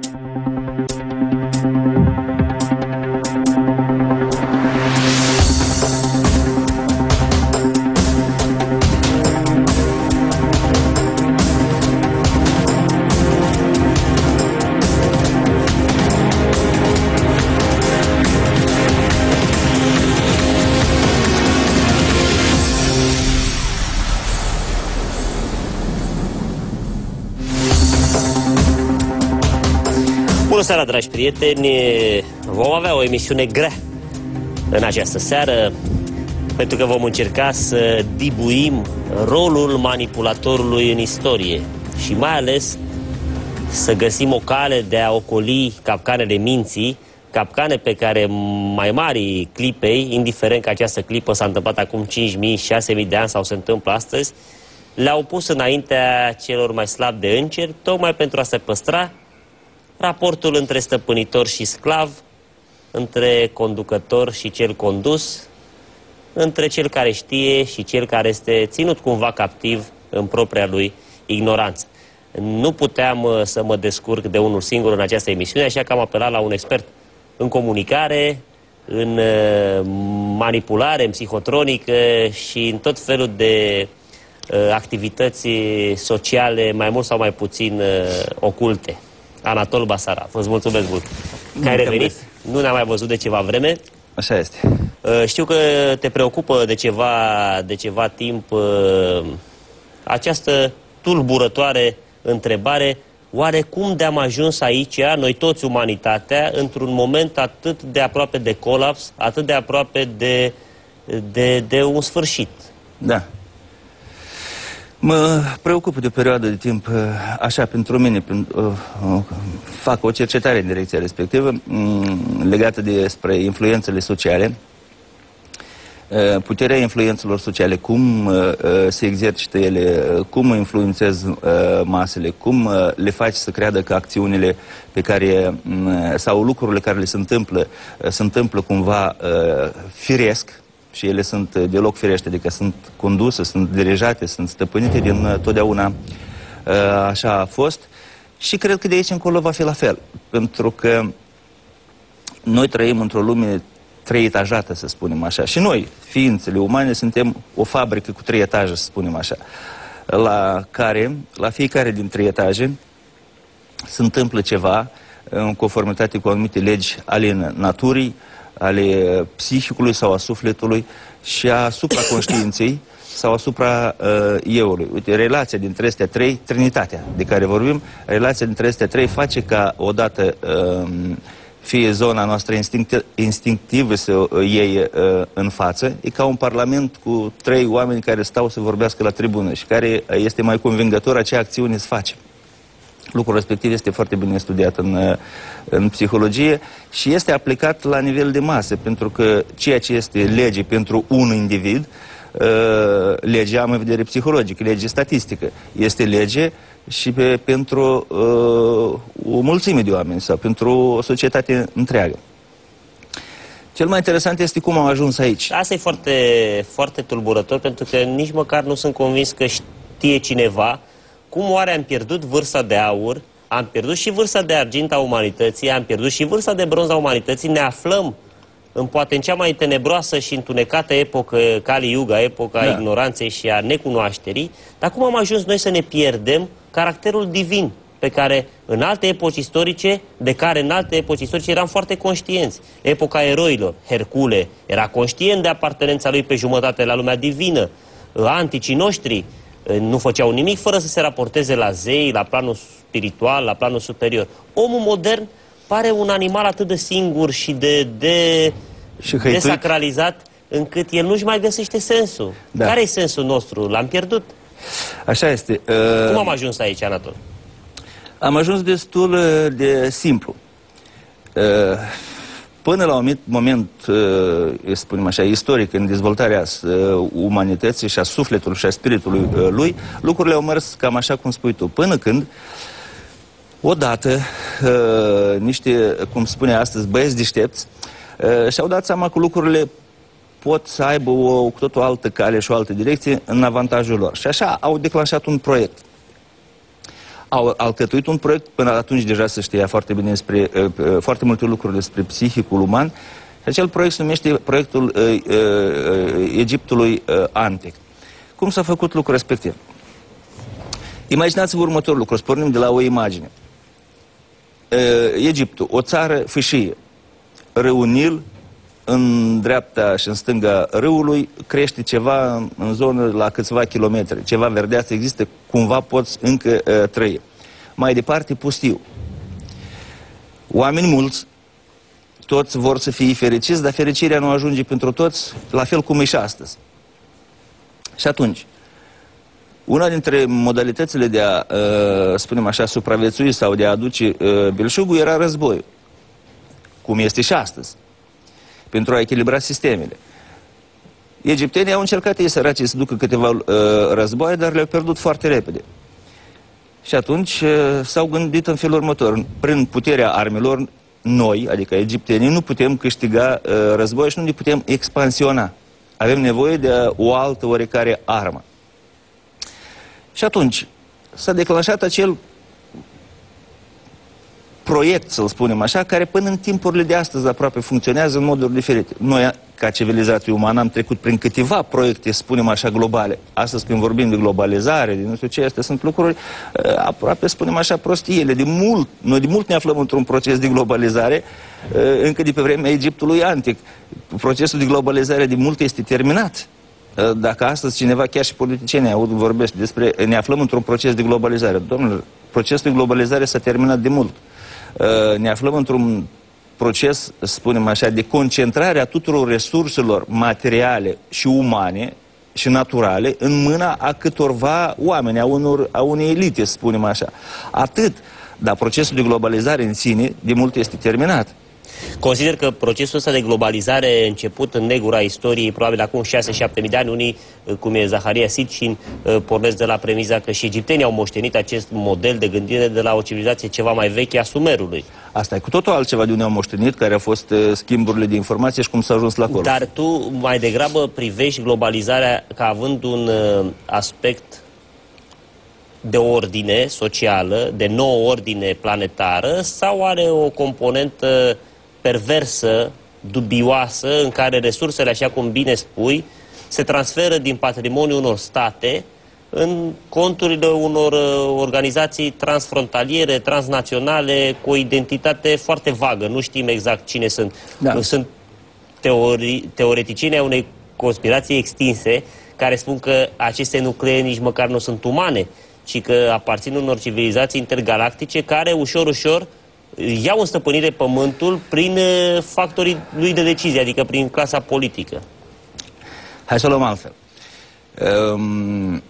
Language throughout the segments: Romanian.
Bună seara, dragi prieteni! Vom avea o emisiune grea în această seară, pentru că vom încerca să dibuim rolul manipulatorului în istorie și mai ales să găsim o cale de a ocoli capcanele minții, capcane pe care mai mari clipei, indiferent că această clipă s-a întâmplat acum 5.000, 6.000 de ani sau se întâmplă astăzi, le-au pus înaintea celor mai slabi de îngeri, tocmai pentru a se păstra raportul între stăpânitor și sclav, între conducător și cel condus, între cel care știe și cel care este ținut cumva captiv în propria lui ignoranță. Nu puteam uh, să mă descurc de unul singur în această emisiune, așa că am apelat la un expert în comunicare, în uh, manipulare, în psihotronică și în tot felul de uh, activități sociale mai mult sau mai puțin oculte. Anatol Basara. Vă mulțumesc mult că ai revenit. Nu ne-am mai văzut de ceva vreme. Așa este. Uh, știu că te preocupă de ceva, de ceva timp uh, această tulburătoare întrebare. Oare cum de am ajuns aici, noi toți umanitatea, într-un moment atât de aproape de colaps, atât de aproape de, de, de un sfârșit? Da. Mă preocupă de o perioadă de timp uh, așa pentru mine, pentru, uh, uh, fac o cercetare în direcția respectivă um, legată despre influențele sociale, uh, puterea influențelor sociale, cum uh, uh, se exercită ele, cum influențează masele, cum le faci să creadă că acțiunile pe care, um, sau lucrurile care le se întâmplă, se întâmplă cumva firesc, și ele sunt uh, deloc firește, adică sunt conduse, sunt dirijate, sunt stăpânite din uh, totdeauna. Uh, așa a fost. Și cred că de aici încolo va fi la fel, pentru că noi trăim într-o lume trei etajată, să spunem așa. Și noi, ființele umane, suntem o fabrică cu trei etaje, să spunem așa, la care, la fiecare din trei etaje, se întâmplă ceva în conformitate cu anumite legi ale naturii, ale psihicului sau a sufletului și asupra conștiinței sau asupra uh, euului. Uite, relația dintre astea trei, Trinitatea de care vorbim, relația dintre astea trei face ca odată uh, fie zona noastră instinct, instinctivă să uh, iei uh, în față, e ca un parlament cu trei oameni care stau să vorbească la tribună și care este mai convingător acea acțiune să face. Lucrul respectiv este foarte bine studiat în, în psihologie și este aplicat la nivel de masă, pentru că ceea ce este lege pentru un individ, uh, legea am în vedere psihologică, lege statistică, este lege și pe, pentru uh, o mulțime de oameni sau pentru o societate întreagă. Cel mai interesant este cum am ajuns aici. Asta e foarte, foarte tulburător, pentru că nici măcar nu sunt convins că știe cineva cum oare am pierdut vârsta de aur, am pierdut și vârsta de argint a umanității, am pierdut și vârsta de bronz a umanității, ne aflăm în poate în cea mai tenebroasă și întunecată epocă, Kali Yuga, epoca da. ignoranței și a necunoașterii, dar cum am ajuns noi să ne pierdem caracterul divin pe care în alte epoci istorice, de care în alte epoci istorice eram foarte conștienți. Epoca eroilor, Hercule era conștient de apartenența lui pe jumătate la lumea divină, anticii noștri, nu făceau nimic fără să se raporteze la zei, la planul spiritual, la planul superior. Omul modern pare un animal atât de singur și de, de și desacralizat încât el nu-și mai găsește sensul. Da. Care e sensul nostru? L-am pierdut. Așa este. Uh... Cum am ajuns aici, Anatol? Am ajuns destul uh, de simplu. Uh Până la un moment, uh, spunem așa, istoric, în dezvoltarea uh, umanității și a sufletului și a spiritului uh, lui, lucrurile au mers cam așa cum spui tu. Până când, odată, niște, cum spune astăzi, băieți deștepți, și-au dat seama că lucrurile pot să aibă o cu totul altă cale și o altă direcție în avantajul lor. Și așa au declanșat un proiect. Au alcătuit un proiect, până atunci deja se știa foarte bine despre, uh, uh, foarte multe lucruri despre psihicul uman, și acel proiect se numește proiectul uh, uh, uh, Egiptului uh, Antic. Cum s-a făcut lucrul respectiv? Imaginați-vă următorul lucru, pornim de la o imagine. Uh, Egiptul, o țară fâșie, râul Nil, în dreapta și în stânga râului crește ceva în zonă la câțiva kilometri, ceva verdeață există, cumva poți încă uh, trăi. Mai departe, pustiu. Oameni mulți, toți vor să fie fericiți, dar fericirea nu ajunge pentru toți, la fel cum e și astăzi. Și atunci, una dintre modalitățile de a, uh, spunem așa, supraviețui sau de a aduce uh, belșugul era războiul, cum este și astăzi pentru a echilibra sistemele. Egiptenii au încercat ei săraci să ducă câteva uh, războaie, dar le-au pierdut foarte repede. Și atunci uh, s-au gândit în felul următor. Prin puterea armelor, noi, adică egiptenii, nu putem câștiga uh, război și nu ne putem expansiona. Avem nevoie de o altă oarecare armă. Și atunci s-a declanșat acel proiect, să-l spunem așa, care până în timpurile de astăzi aproape funcționează în moduri diferite. Noi, ca civilizație umană, am trecut prin câteva proiecte, să spunem așa, globale. Astăzi, când vorbim de globalizare, de nu știu ce, astea sunt lucruri uh, aproape, spunem așa, prostiele. De mult, noi de mult ne aflăm într-un proces de globalizare, uh, încă de pe vremea Egiptului antic. Procesul de globalizare de mult este terminat. Uh, dacă astăzi cineva, chiar și politicienii aud vorbește despre ne aflăm într-un proces de globalizare, domnule, procesul de globalizare s-a terminat de mult. Uh, ne aflăm într-un proces, spunem așa, de concentrare a tuturor resurselor materiale și umane și naturale în mâna a câtorva oameni, a, unor, a unei elite, spunem așa. Atât, dar procesul de globalizare în sine de mult este terminat. Consider că procesul ăsta de globalizare început în negura istoriei, probabil acum 6-7 de ani, unii, uh, cum e Zaharia Sitchin, uh, pornesc de la premiza că și egiptenii au moștenit acest model de gândire de la o civilizație ceva mai veche a Sumerului. Asta e cu totul altceva de unde au moștenit, care au fost uh, schimburile de informație și cum s-a ajuns la acolo. Dar tu mai degrabă privești globalizarea ca având un aspect de ordine socială, de nouă ordine planetară, sau are o componentă perversă, dubioasă, în care resursele, așa cum bine spui, se transferă din patrimoniul unor state în conturile unor uh, organizații transfrontaliere, transnaționale, cu o identitate foarte vagă. Nu știm exact cine sunt. Da. Sunt teori, teoreticieni ai unei conspirații extinse care spun că aceste nuclee nici măcar nu sunt umane, ci că aparțin unor civilizații intergalactice care ușor, ușor iau în stăpânire pământul prin uh, factorii lui de decizie, adică prin clasa politică. Hai să o luăm altfel. Um,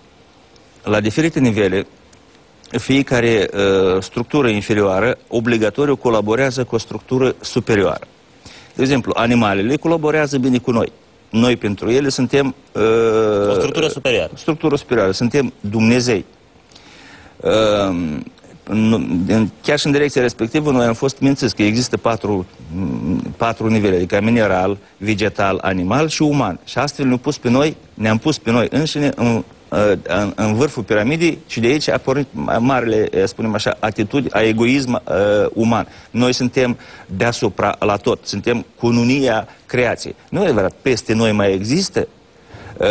la diferite nivele, fiecare uh, structură inferioară obligatoriu colaborează cu o structură superioară. De exemplu, animalele colaborează bine cu noi. Noi pentru ele suntem... Uh, o structură superioară. Structură superioară. Suntem Dumnezei. Uh, chiar și în direcția respectivă noi am fost mințiți că există patru, patru nivele, adică mineral, vegetal, animal și uman. Și astfel ne-am pus pe noi, ne-am pus pe noi înșine în, în, în vârful piramidei și de aici a pornit marele, spunem așa, atitudine a egoism uh, uman. Noi suntem deasupra la tot, suntem cununia creației. Nu e adevărat, peste noi mai există uh,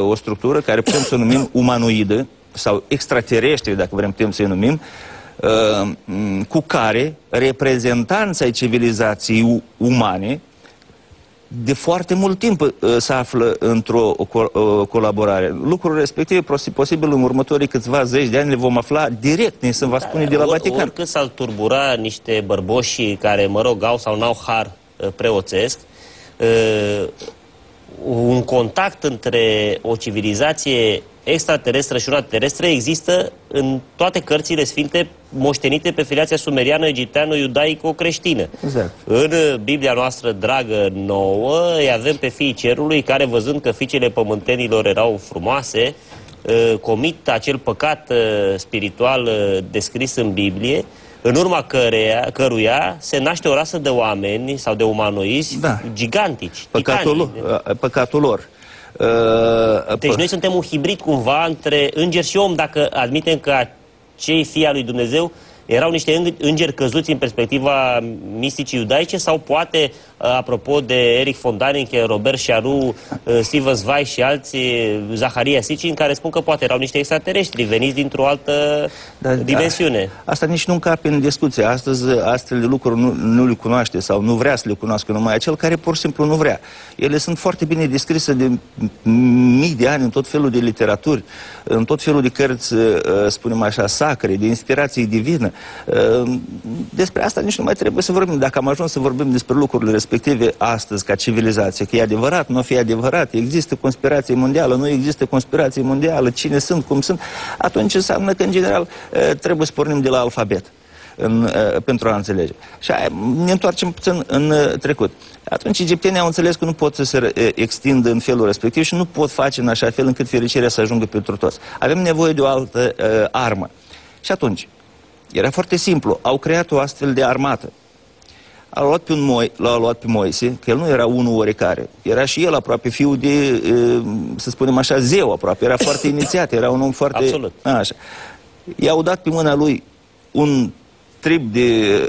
uh, o structură care putem să o numim umanoidă, sau extraterestri, dacă vrem putem să-i numim, uh, cu care reprezentanța ai civilizației umane de foarte mult timp uh, se află într-o uh, colaborare. Lucrul respectiv, posibil în următorii câțiva zeci de ani le vom afla direct, ne se va spune de la Vatican. Oricât s-ar turbura niște bărboși care, mă rog, au sau n-au har preoțesc, un contact între o civilizație extraterestră și una terestră există în toate cărțile sfinte moștenite pe filiația sumeriană, egipteană, iudaico-creștină. Exact. În Biblia noastră dragă nouă îi avem pe fiii cerului care, văzând că fiicele pământenilor erau frumoase, ă, comit acel păcat ă, spiritual ă, descris în Biblie, în urma căreia, căruia se naște o rasă de oameni sau de umanoizi da. gigantici. Păcatul, păcatul lor. Uh, deci noi suntem un hibrid cumva între înger și om, dacă admitem că cei fii al lui Dumnezeu erau niște îngeri căzuți în perspectiva misticii iudaice sau poate, uh, apropo de Eric von Daniken, Robert Charu, uh, Steven Zweig și alții, Zaharia Sitchin, care spun că poate erau niște extraterestri veniți dintr-o altă da, dimensiune. Da. Asta nici nu încape în discuție. Astăzi astfel de lucruri nu, nu le cunoaște sau nu vrea să le cunoască numai acel care pur și simplu nu vrea. Ele sunt foarte bine descrise de mii de ani în tot felul de literaturi, în tot felul de cărți, uh, spunem așa, sacre, de inspirație divină. Ehm, despre asta nici nu mai trebuie să vorbim. Dacă am ajuns să vorbim despre lucrurile respective astăzi ca civilizație, că e adevărat, nu fi adevărat, există conspirație mondială, nu există conspirație mondială, cine sunt, cum sunt, atunci înseamnă că, în general, trebuie să pornim de la alfabet. În, pentru a înțelege. Și aia, ne întoarcem puțin în trecut. Atunci egiptenii au înțeles că nu pot să se extindă în felul respectiv și nu pot face în așa fel încât fericirea să ajungă pentru toți. Avem nevoie de o altă uh, armă. Și atunci, era foarte simplu. Au creat o astfel de armată. L-a luat pe, un Moi, l-a luat pe Moise, că el nu era unul oricare. Era și el aproape fiul de, să spunem așa, zeu aproape. Era foarte inițiat, era un om foarte... Absolut. Așa. I-au dat pe mâna lui un trib de,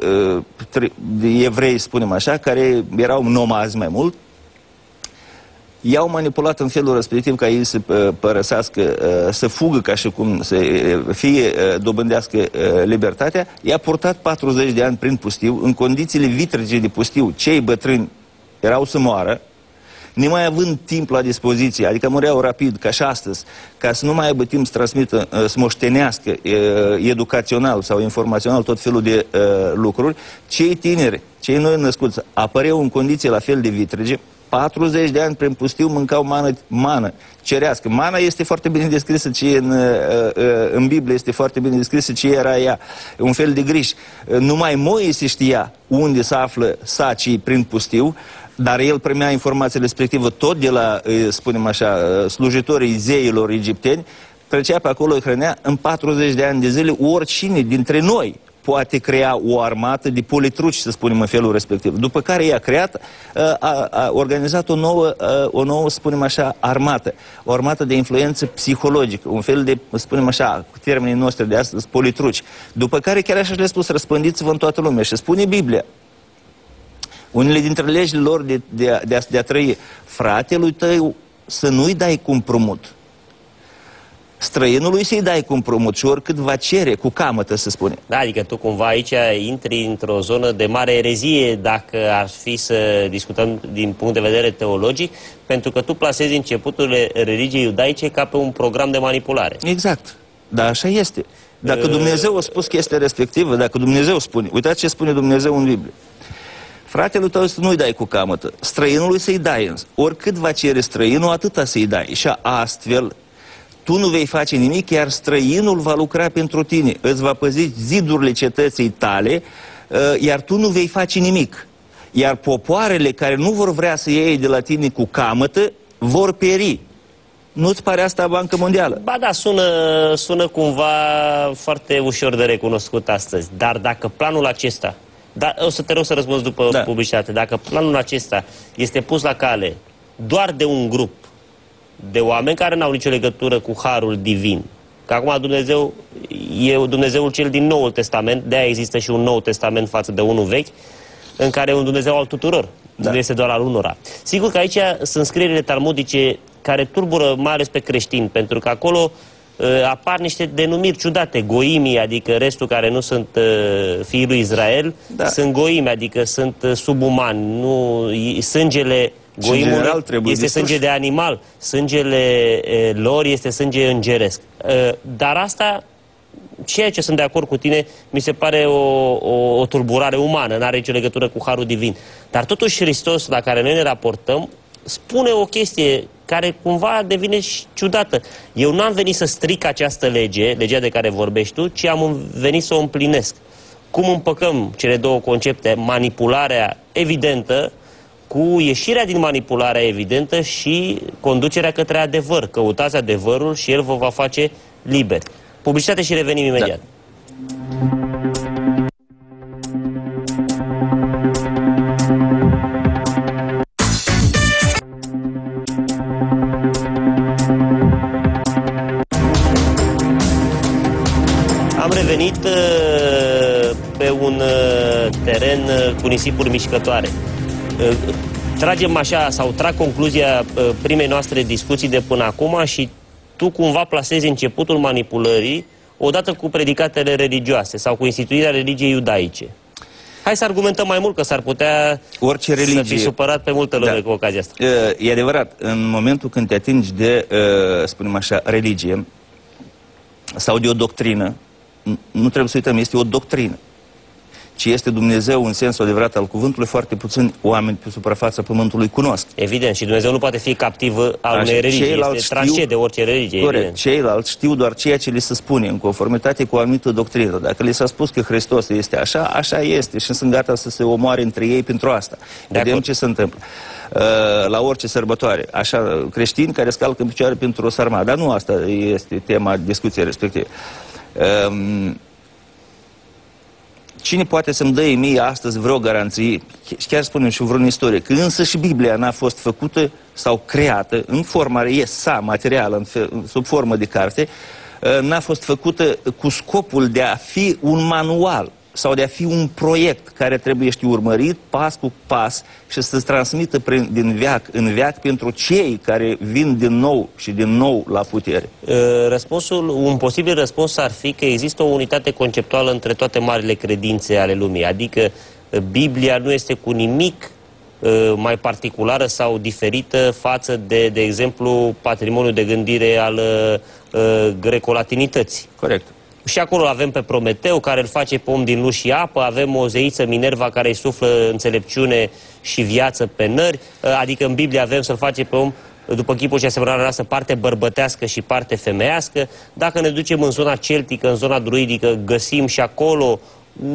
de evrei, spunem așa, care erau nomazi mai mult, i-au manipulat în felul respectiv ca ei să uh, părăsească, uh, să fugă ca și cum să uh, fie, dobândească libertatea, i-a purtat 40 de ani prin pustiu, în condițiile vitrege de pustiu, cei bătrâni erau să moară, nemai având timp la dispoziție, adică mureau rapid, ca și astăzi, ca să nu mai aibă timp să transmită, să moștenească educațional sau informațional tot felul de lucruri, cei tineri, cei noi născuți, apăreau în condiții la fel de vitrege, 40 de ani prin pustiu mâncau mană, mană cerească. Mana este foarte bine descrisă ce în, uh, uh, în Biblie este foarte bine descrisă ce era ea. Un fel de griș. Numai Moise știa unde se află sacii prin pustiu, dar el primea informațiile respectivă tot de la, uh, spunem așa, slujitorii zeilor egipteni, trecea pe acolo, îi hrănea în 40 de ani de zile oricine dintre noi poate crea o armată de politruci, să spunem în felul respectiv. După care i-a creat, a, a organizat o nouă, o nouă, să spunem așa, armată. O armată de influență psihologică, un fel de, spunem așa, cu termenii noștri de astăzi, politruci. După care chiar așa le-a spus, răspândiți-vă în toată lumea. Și spune Biblia, unele dintre legile lor de, de, de, a, de a trăi, fratelui tău să nu-i dai cu împrumut străinului să-i dai cu împrumut și oricât va cere, cu camătă, să spune. Da, adică tu cumva aici intri într-o zonă de mare erezie dacă ar fi să discutăm din punct de vedere teologic, pentru că tu plasezi începuturile religiei iudaice ca pe un program de manipulare. Exact. Da, așa este. Dacă uh... Dumnezeu a spus chestia respectivă, dacă Dumnezeu spune, uitați ce spune Dumnezeu în Biblie. Fratele tău să nu-i dai cu camătă, străinului să-i dai Oricât va cere străinul, atâta să-i dai. Și astfel tu nu vei face nimic, iar străinul va lucra pentru tine. Îți va păzi zidurile cetății tale, uh, iar tu nu vei face nimic. Iar popoarele care nu vor vrea să iei de la tine cu camătă, vor peri. Nu-ți pare asta Bancă Mondială? Ba da, sună, sună cumva foarte ușor de recunoscut astăzi. Dar dacă planul acesta, da, o să te rog să răspunzi după da. publicitate, dacă planul acesta este pus la cale doar de un grup de oameni care n-au nicio legătură cu harul divin. Că acum Dumnezeu e Dumnezeul cel din Noul Testament, de-aia există și un Nou Testament față de unul vechi, în care e un Dumnezeu al tuturor, da. nu este doar al unora. Sigur că aici sunt scrierile talmudice care turbură mai ales pe creștini, pentru că acolo uh, apar niște denumiri ciudate, goimii, adică restul care nu sunt uh, fiii lui Israel, da. sunt goimi, adică sunt uh, subumani, nu, sângele Goimul general trebuie este distruși. sânge de animal, sângele e, lor este sânge îngeresc. E, dar asta, ceea ce sunt de acord cu tine, mi se pare o, o, o tulburare umană, nu are nicio legătură cu Harul Divin. Dar totuși Hristos, la care noi ne raportăm, spune o chestie care cumva devine și ciudată. Eu nu am venit să stric această lege, legea de care vorbești tu, ci am venit să o împlinesc. Cum împăcăm cele două concepte, manipularea evidentă cu ieșirea din manipularea evidentă și conducerea către adevăr. Căutați adevărul și el vă va face liber. Publicitate și revenim da. imediat. Da. Am revenit uh, pe un uh, teren uh, cu nisipuri mișcătoare. Tragem așa, sau trag concluzia primei noastre discuții de până acum și tu cumva plasezi începutul manipulării odată cu predicatele religioase sau cu instituirea religiei iudaice. Hai să argumentăm mai mult, că s-ar putea Orice religie... să fi supărat pe multă lume da. cu ocazia asta. E adevărat, în momentul când te atingi de, spunem așa, religie sau de o doctrină, nu trebuie să uităm, este o doctrină ci este Dumnezeu în sensul adevărat al cuvântului, foarte puțin oameni pe suprafața pământului cunosc. Evident, și Dumnezeu nu poate fi captiv al unei religii, este știu, de orice religie. Corect, evident. ceilalți știu doar ceea ce li se spune, în conformitate cu o anumită doctrină. Dacă li s-a spus că Hristos este așa, așa este și sunt gata să se omoare între ei pentru asta. De Vedem acord. ce se întâmplă uh, la orice sărbătoare. Așa, creștini care scalcă în picioare pentru o sarma. Dar nu asta este tema discuției respective. Um, Cine poate să-mi dă mie astăzi vreo garanție, chiar spunem și vreun istorie, că însă și Biblia n-a fost făcută sau creată în forma e sa materială, în fe, sub formă de carte, ă, n-a fost făcută cu scopul de a fi un manual sau de a fi un proiect care trebuie știu urmărit pas cu pas și să se transmită prin, din veac în veac pentru cei care vin din nou și din nou la putere? Răspunsul, un posibil răspuns ar fi că există o unitate conceptuală între toate marile credințe ale lumii, adică Biblia nu este cu nimic mai particulară sau diferită față de, de exemplu, patrimoniul de gândire al uh, greco-latinității. Corect. Și acolo avem pe Prometeu, care îl face pe om din lu și apă, avem o zeiță Minerva care îi suflă înțelepciune și viață pe nări, adică în Biblie avem să-l face pe om după chipul și asemănarea noastră, parte bărbătească și parte femeiască. Dacă ne ducem în zona celtică, în zona druidică, găsim și acolo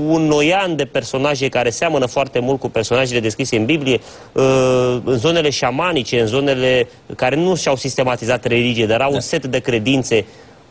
un noian de personaje care seamănă foarte mult cu personajele descrise în Biblie, în zonele șamanice, în zonele care nu și-au sistematizat religie, dar au un da. set de credințe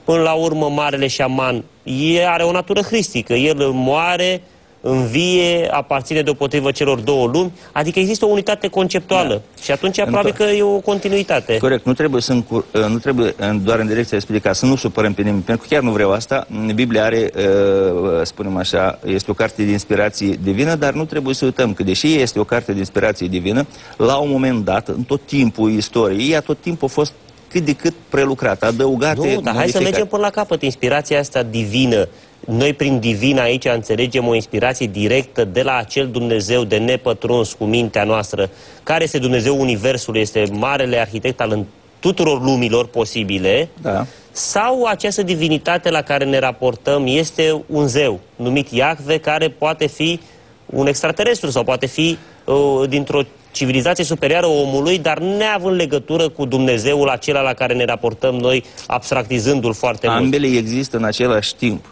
până la urmă marele șaman e, are o natură hristică. El moare, învie, aparține deopotrivă celor două lumi, adică există o unitate conceptuală. Da. Și atunci probabil că e o continuitate. Corect, nu trebuie, să încur... Uh, nu trebuie uh, doar în direcția explica, să nu supărăm pe nimeni, pentru că chiar nu vreau asta. Biblia are, uh, spunem așa, este o carte de inspirație divină, dar nu trebuie să uităm că deși este o carte de inspirație divină, la un moment dat, în tot timpul istoriei, ea tot timpul a fost cât de cât prelucrat, adăugate, Nu, dar hai să mergem până la capăt. Inspirația asta divină, noi prin divin aici înțelegem o inspirație directă de la acel Dumnezeu de nepătruns cu mintea noastră. Care este Dumnezeu Universului? Este marele arhitect al tuturor lumilor posibile? Da. Sau această divinitate la care ne raportăm este un zeu numit Iacve care poate fi un extraterestru sau poate fi uh, dintr-o civilizație superioară omului, dar neavând legătură cu Dumnezeul acela la care ne raportăm noi, abstractizându-l foarte Ambele mult. Ambele există în același timp.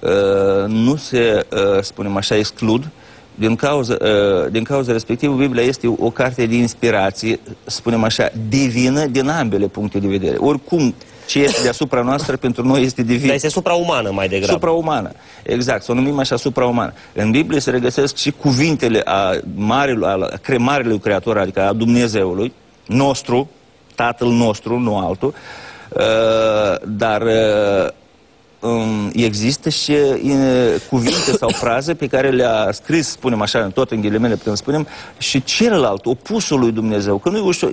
Uh, nu se, uh, spunem așa, exclud. Din cauza, uh, din cauza respectivă, Biblia este o carte de inspirație, spunem așa, divină din ambele puncte de vedere. Oricum, ce este deasupra noastră pentru noi este divin. Dar este supraumană mai degrabă. Supraumană, exact, să o numim așa supraumană. În Biblie se regăsesc și cuvintele a marelui, a marelui creator, adică a Dumnezeului, nostru, Tatăl nostru, nu altul, uh, dar uh, um, există și uh, cuvinte sau fraze pe care le-a scris, spunem așa, în tot în ghilimele putem spunem, și celălalt, opusul lui Dumnezeu, că nu e ușor,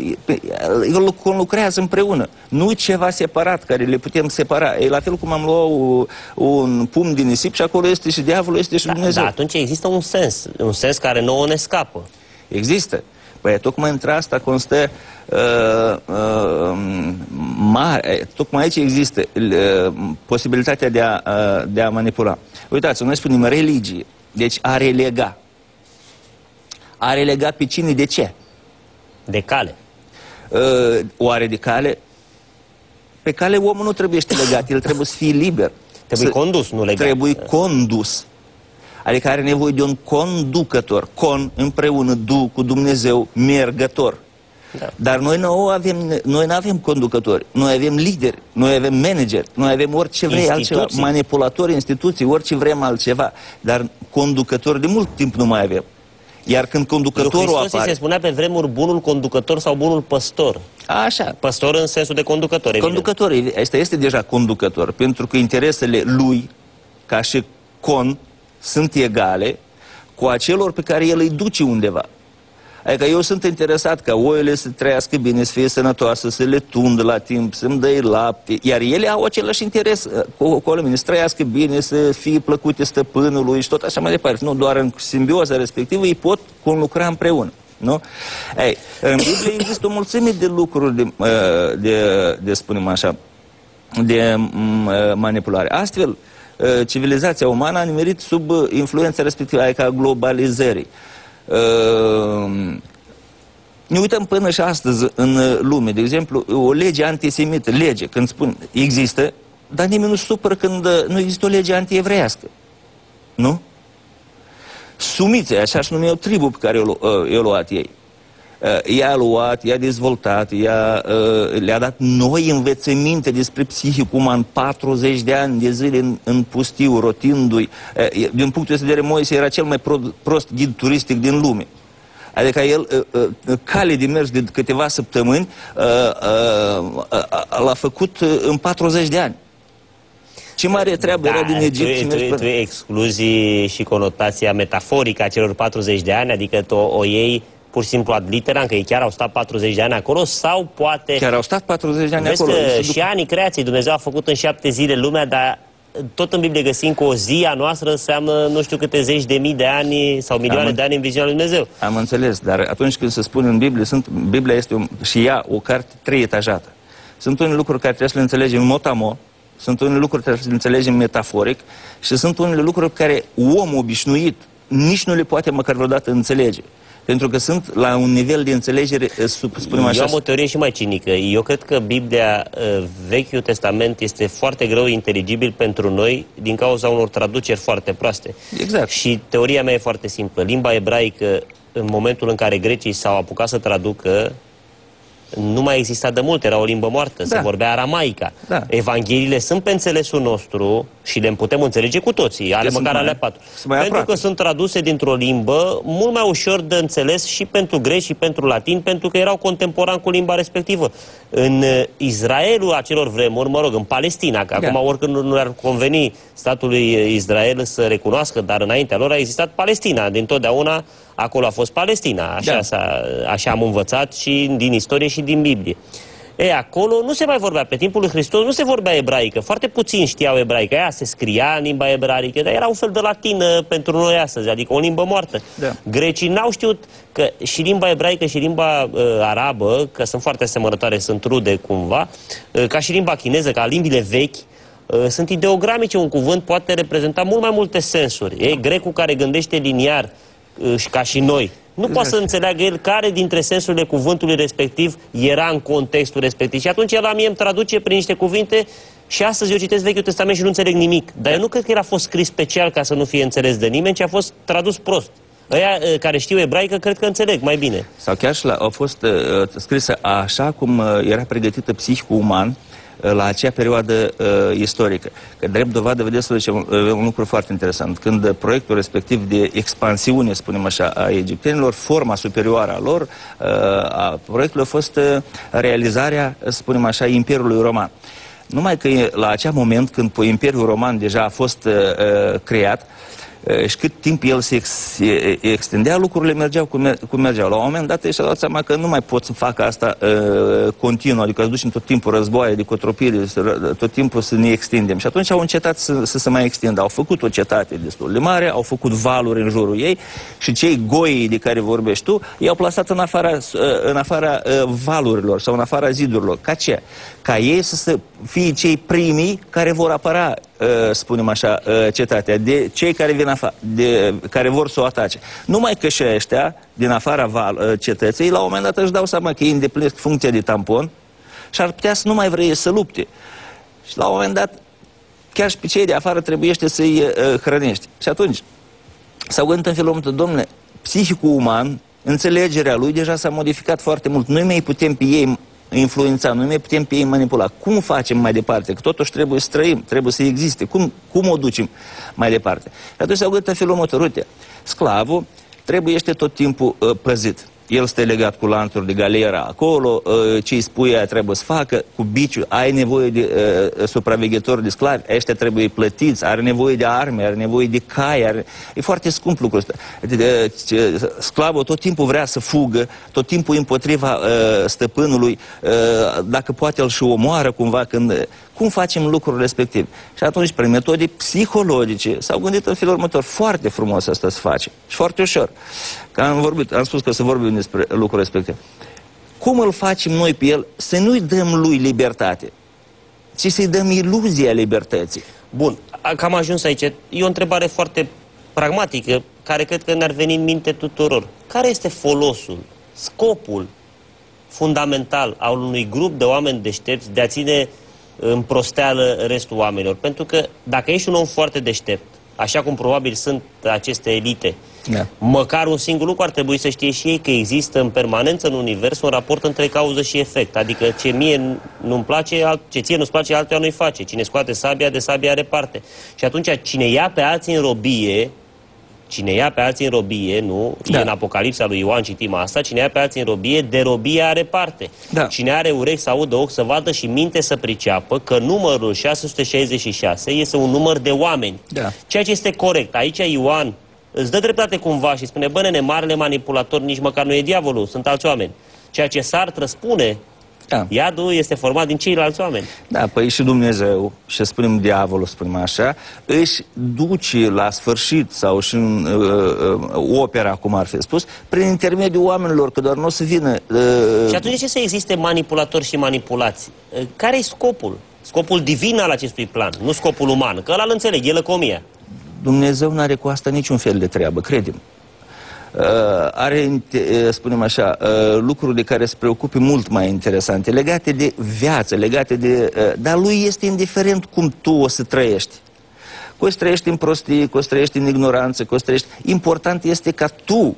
el lucrează împreună, nu ceva separat care le putem separa. E la fel cum am luat un, un pumn din nisip și acolo este și diavolul, este și da, Dumnezeu. Da, atunci există un sens, un sens care nouă ne scapă. Există. Păi tocmai între asta constă uh, uh, mare, tocmai aici există uh, posibilitatea de a, uh, de a manipula. Uitați, noi spunem religie, deci a relega. A relega pe cine de ce? De cale. Uh, oare de cale? Pe cale omul nu trebuie să legat, el trebuie să fie liber. Trebuie să, condus, nu legat. Trebuie condus. Adică are nevoie de un conducător. Con împreună, du cu Dumnezeu, mergător. Da. Dar noi nu avem, noi nu avem conducători, noi avem lideri, noi avem manageri, noi avem orice vrei instituții. altceva, manipulatori, instituții, orice vrem altceva. Dar conducători de mult timp nu mai avem. Iar când conducătorul Lui apare... se spunea pe vremuri bunul conducător sau bunul păstor. Așa. Păstor în sensul de conducător, Conducător, este, este deja conducător, pentru că interesele lui, ca și con, sunt egale cu acelor pe care el îi duce undeva. Adică eu sunt interesat ca oile să trăiască bine, să fie sănătoase, să le tundă la timp, să-mi dai lapte, iar ele au același interes uh, cu, cu mine, să trăiască bine, să fie plăcute stăpânului și tot așa mai departe. Nu doar în simbioza respectivă, ei pot conlucra împreună. Nu? Ei, în Biblie există o mulțime de lucruri de, uh, de, de spunem așa, de mm, uh, manipulare. Astfel, civilizația umană a nimerit sub influența respectivă, adică a globalizării. Ehm, ne uităm până și astăzi în lume, de exemplu, o lege antisemită, lege, când spun există, dar nimeni nu supără când uh, nu există o lege antievreiască. Nu? Sumițe, așa și numeau tribu pe care i-au luat ei. Uh, i-a luat, i-a dezvoltat, i-a, uh, le-a dat noi învețăminte despre psihic uman, 40 de ani de zile în, în pustiu, rotindu-i. Uh, din punctul de vedere, Moise era cel mai pro, prost ghid turistic din lume. Adică el, cale de mers de câteva săptămâni, l-a făcut în 40 de ani. Ce mare treabă da, era din Egipt? Tu, tu, tu excluzi și conotația metaforică a celor 40 de ani, adică tu o iei pur și simplu ad literam, că ei chiar au stat 40 de ani acolo, sau poate... Chiar au stat 40 de ani Vezi acolo. Că și anii creației Dumnezeu a făcut în șapte zile lumea, dar tot în Biblie găsim că o zi a noastră înseamnă nu știu câte zeci de mii de ani sau milioane Am de ani în viziunea lui Dumnezeu. Am înțeles, dar atunci când se spune în Biblie, sunt, Biblia este un, și ea o carte trei etajată. Sunt unele lucruri care trebuie să le înțelegem motamo, sunt unele lucruri care trebuie să le înțelegem metaforic și sunt unele lucruri care omul obișnuit nici nu le poate măcar vreodată înțelege. Pentru că sunt la un nivel de înțelegere, eh, spunem așa... Eu am o teorie și mai cinică. Eu cred că Biblia, eh, Vechiul Testament, este foarte greu inteligibil pentru noi din cauza unor traduceri foarte proaste. Exact. Și teoria mea e foarte simplă. Limba ebraică, în momentul în care grecii s-au apucat să traducă, nu mai exista de mult, era o limbă moartă, da. se vorbea aramaica. Da. Evangheliile sunt pe înțelesul nostru și le putem înțelege cu toții, ale măcar mai, ale patru. Pentru aproape. că sunt traduse dintr-o limbă mult mai ușor de înțeles și pentru greci și pentru latin, pentru că erau contemporani cu limba respectivă. În uh, Israelul acelor vremuri, mă rog, în Palestina, că da. acum oricând nu ar conveni statului Israel să recunoască, dar înaintea lor a existat Palestina, din totdeauna acolo a fost Palestina, așa, da. așa am învățat și din istorie și din Biblie. E, acolo nu se mai vorbea, pe timpul lui Hristos nu se vorbea ebraică, foarte puțin știau ebraică, aia se scria în limba ebraică, dar era un fel de latină pentru noi astăzi, adică o limbă moartă. Da. Grecii n-au știut că și limba ebraică și limba uh, arabă, că sunt foarte asemănătoare, sunt rude cumva, uh, ca și limba chineză, ca limbile vechi, uh, sunt ideogramice, un cuvânt poate reprezenta mult mai multe sensuri. E grecul care gândește liniar, ca și noi. Nu poate să înțeleagă el care dintre sensurile cuvântului respectiv era în contextul respectiv. Și atunci el la mie îmi traduce prin niște cuvinte și astăzi eu citesc Vechiul Testament și nu înțeleg nimic. Dar eu nu cred că el a fost scris special ca să nu fie înțeles de nimeni, ci a fost tradus prost. Ăia care știu ebraică, cred că înțeleg mai bine. Sau chiar și la, a fost uh, scrisă așa cum uh, era pregătită psihicul uman la acea perioadă uh, istorică. Că drept dovadă, vedeți, zice, un, uh, un lucru foarte interesant. Când proiectul respectiv de expansiune, spunem așa, a egiptenilor, forma superioară a lor, uh, a proiectului a fost uh, realizarea, spunem așa, Imperiului Roman. Numai că la acea moment, când Imperiul Roman deja a fost uh, uh creat, uh, Eh, și cât timp el se ex, extindea, lucrurile mergeau cum, cum mergeau. La un moment dat și-a dat seama că nu mai pot să facă asta uh, continuu, adică să ducem tot timpul războaie, de cotropire, tot timpul să ne extindem. Și atunci au încetat să, să se mai extindă. Au făcut o cetate destul de mare, au făcut valuri în jurul ei și cei goi de care vorbești tu, i-au plasat în afara, în afara uh, valurilor sau în afara zidurilor. Ca ce? Ca ei să fie cei primii care vor apăra Uh, spunem așa, uh, cetatea, de cei care vin afară, de, care vor să o atace. Numai că și ăștia, din afara val, uh, cetății, la un moment dat își dau seama că ei îndeplinesc funcția de tampon și ar putea să nu mai vrea să lupte. Și la un moment dat, chiar și pe cei de afară trebuiește să-i uh, hrănești. Și atunci, s-au gândit în felul următor, domnule, psihicul uman, înțelegerea lui deja s-a modificat foarte mult. Noi mai putem pe ei influența, noi ne putem pe ei manipula. Cum facem mai departe? Că totuși trebuie să trăim, trebuie să existe. Cum, cum o ducem mai departe? Și atunci s-au gândit în felul următor. Uite, sclavul trebuie este tot timpul uh, păzit. El stă legat cu lanțuri de galera acolo, uh, ce îi spui aia trebuie să facă, cu biciu, ai nevoie de uh, supraveghetori de sclavi, ăștia trebuie plătiți, are nevoie de arme, are nevoie de cai, are... e foarte scump lucrul ăsta. Sclavul tot timpul vrea să fugă, tot timpul împotriva uh, stăpânului, uh, dacă poate îl și omoară cumva când... Cum facem lucrul respectiv? Și atunci, prin metode psihologice, s-au gândit în felul următor, foarte frumos asta să face și foarte ușor. Că am vorbit, am spus că să vorbim despre lucrul respectiv. Cum îl facem noi pe el să nu-i dăm lui libertate, ci să-i dăm iluzia libertății? Bun, cam ajuns aici. E o întrebare foarte pragmatică, care cred că ne-ar veni în minte tuturor. Care este folosul, scopul fundamental al unui grup de oameni deștepți de a ține în prosteală restul oamenilor? Pentru că dacă ești un om foarte deștept, așa cum probabil sunt aceste elite, da. măcar un singur lucru ar trebui să știe și ei că există în permanență în univers un raport între cauză și efect. Adică ce mie nu-mi place, ce ție nu-ți place, altuia nu-i face. Cine scoate sabia, de sabia are parte. Și atunci cine ia pe alții în robie, Cine ia pe alții în robie, nu? Da. în Apocalipsa lui Ioan citim asta, cine ia pe alții în robie, de robie are parte. Da. Cine are urechi să audă, ochi să vadă și minte să priceapă că numărul 666 este un număr de oameni. Da. Ceea ce este corect. Aici Ioan îți dă dreptate cumva și spune, bă, nene, marele manipulator nici măcar nu e diavolul, sunt alți oameni. Ceea ce Sartre spune da. Iadul este format din ceilalți oameni. Da, păi și Dumnezeu, și spunem diavolul, spunem așa, își duce la sfârșit sau și în uh, uh, opera, cum ar fi spus, prin intermediul oamenilor, că doar nu o să vină... Uh, și atunci de ce să existe manipulatori și manipulați? Uh, care e scopul? Scopul divin al acestui plan, nu scopul uman, că ăla îl înțeleg, e lăcomia. Dumnezeu nu are cu asta niciun fel de treabă, credem. Uh, are, uh, spunem așa, uh, lucruri de care se preocupe mult mai interesante, legate de viață, legate de... Uh, dar lui este indiferent cum tu o să trăiești. Că o să trăiești în prostie, că o să trăiești în ignoranță, că o să trăiești... Important este ca tu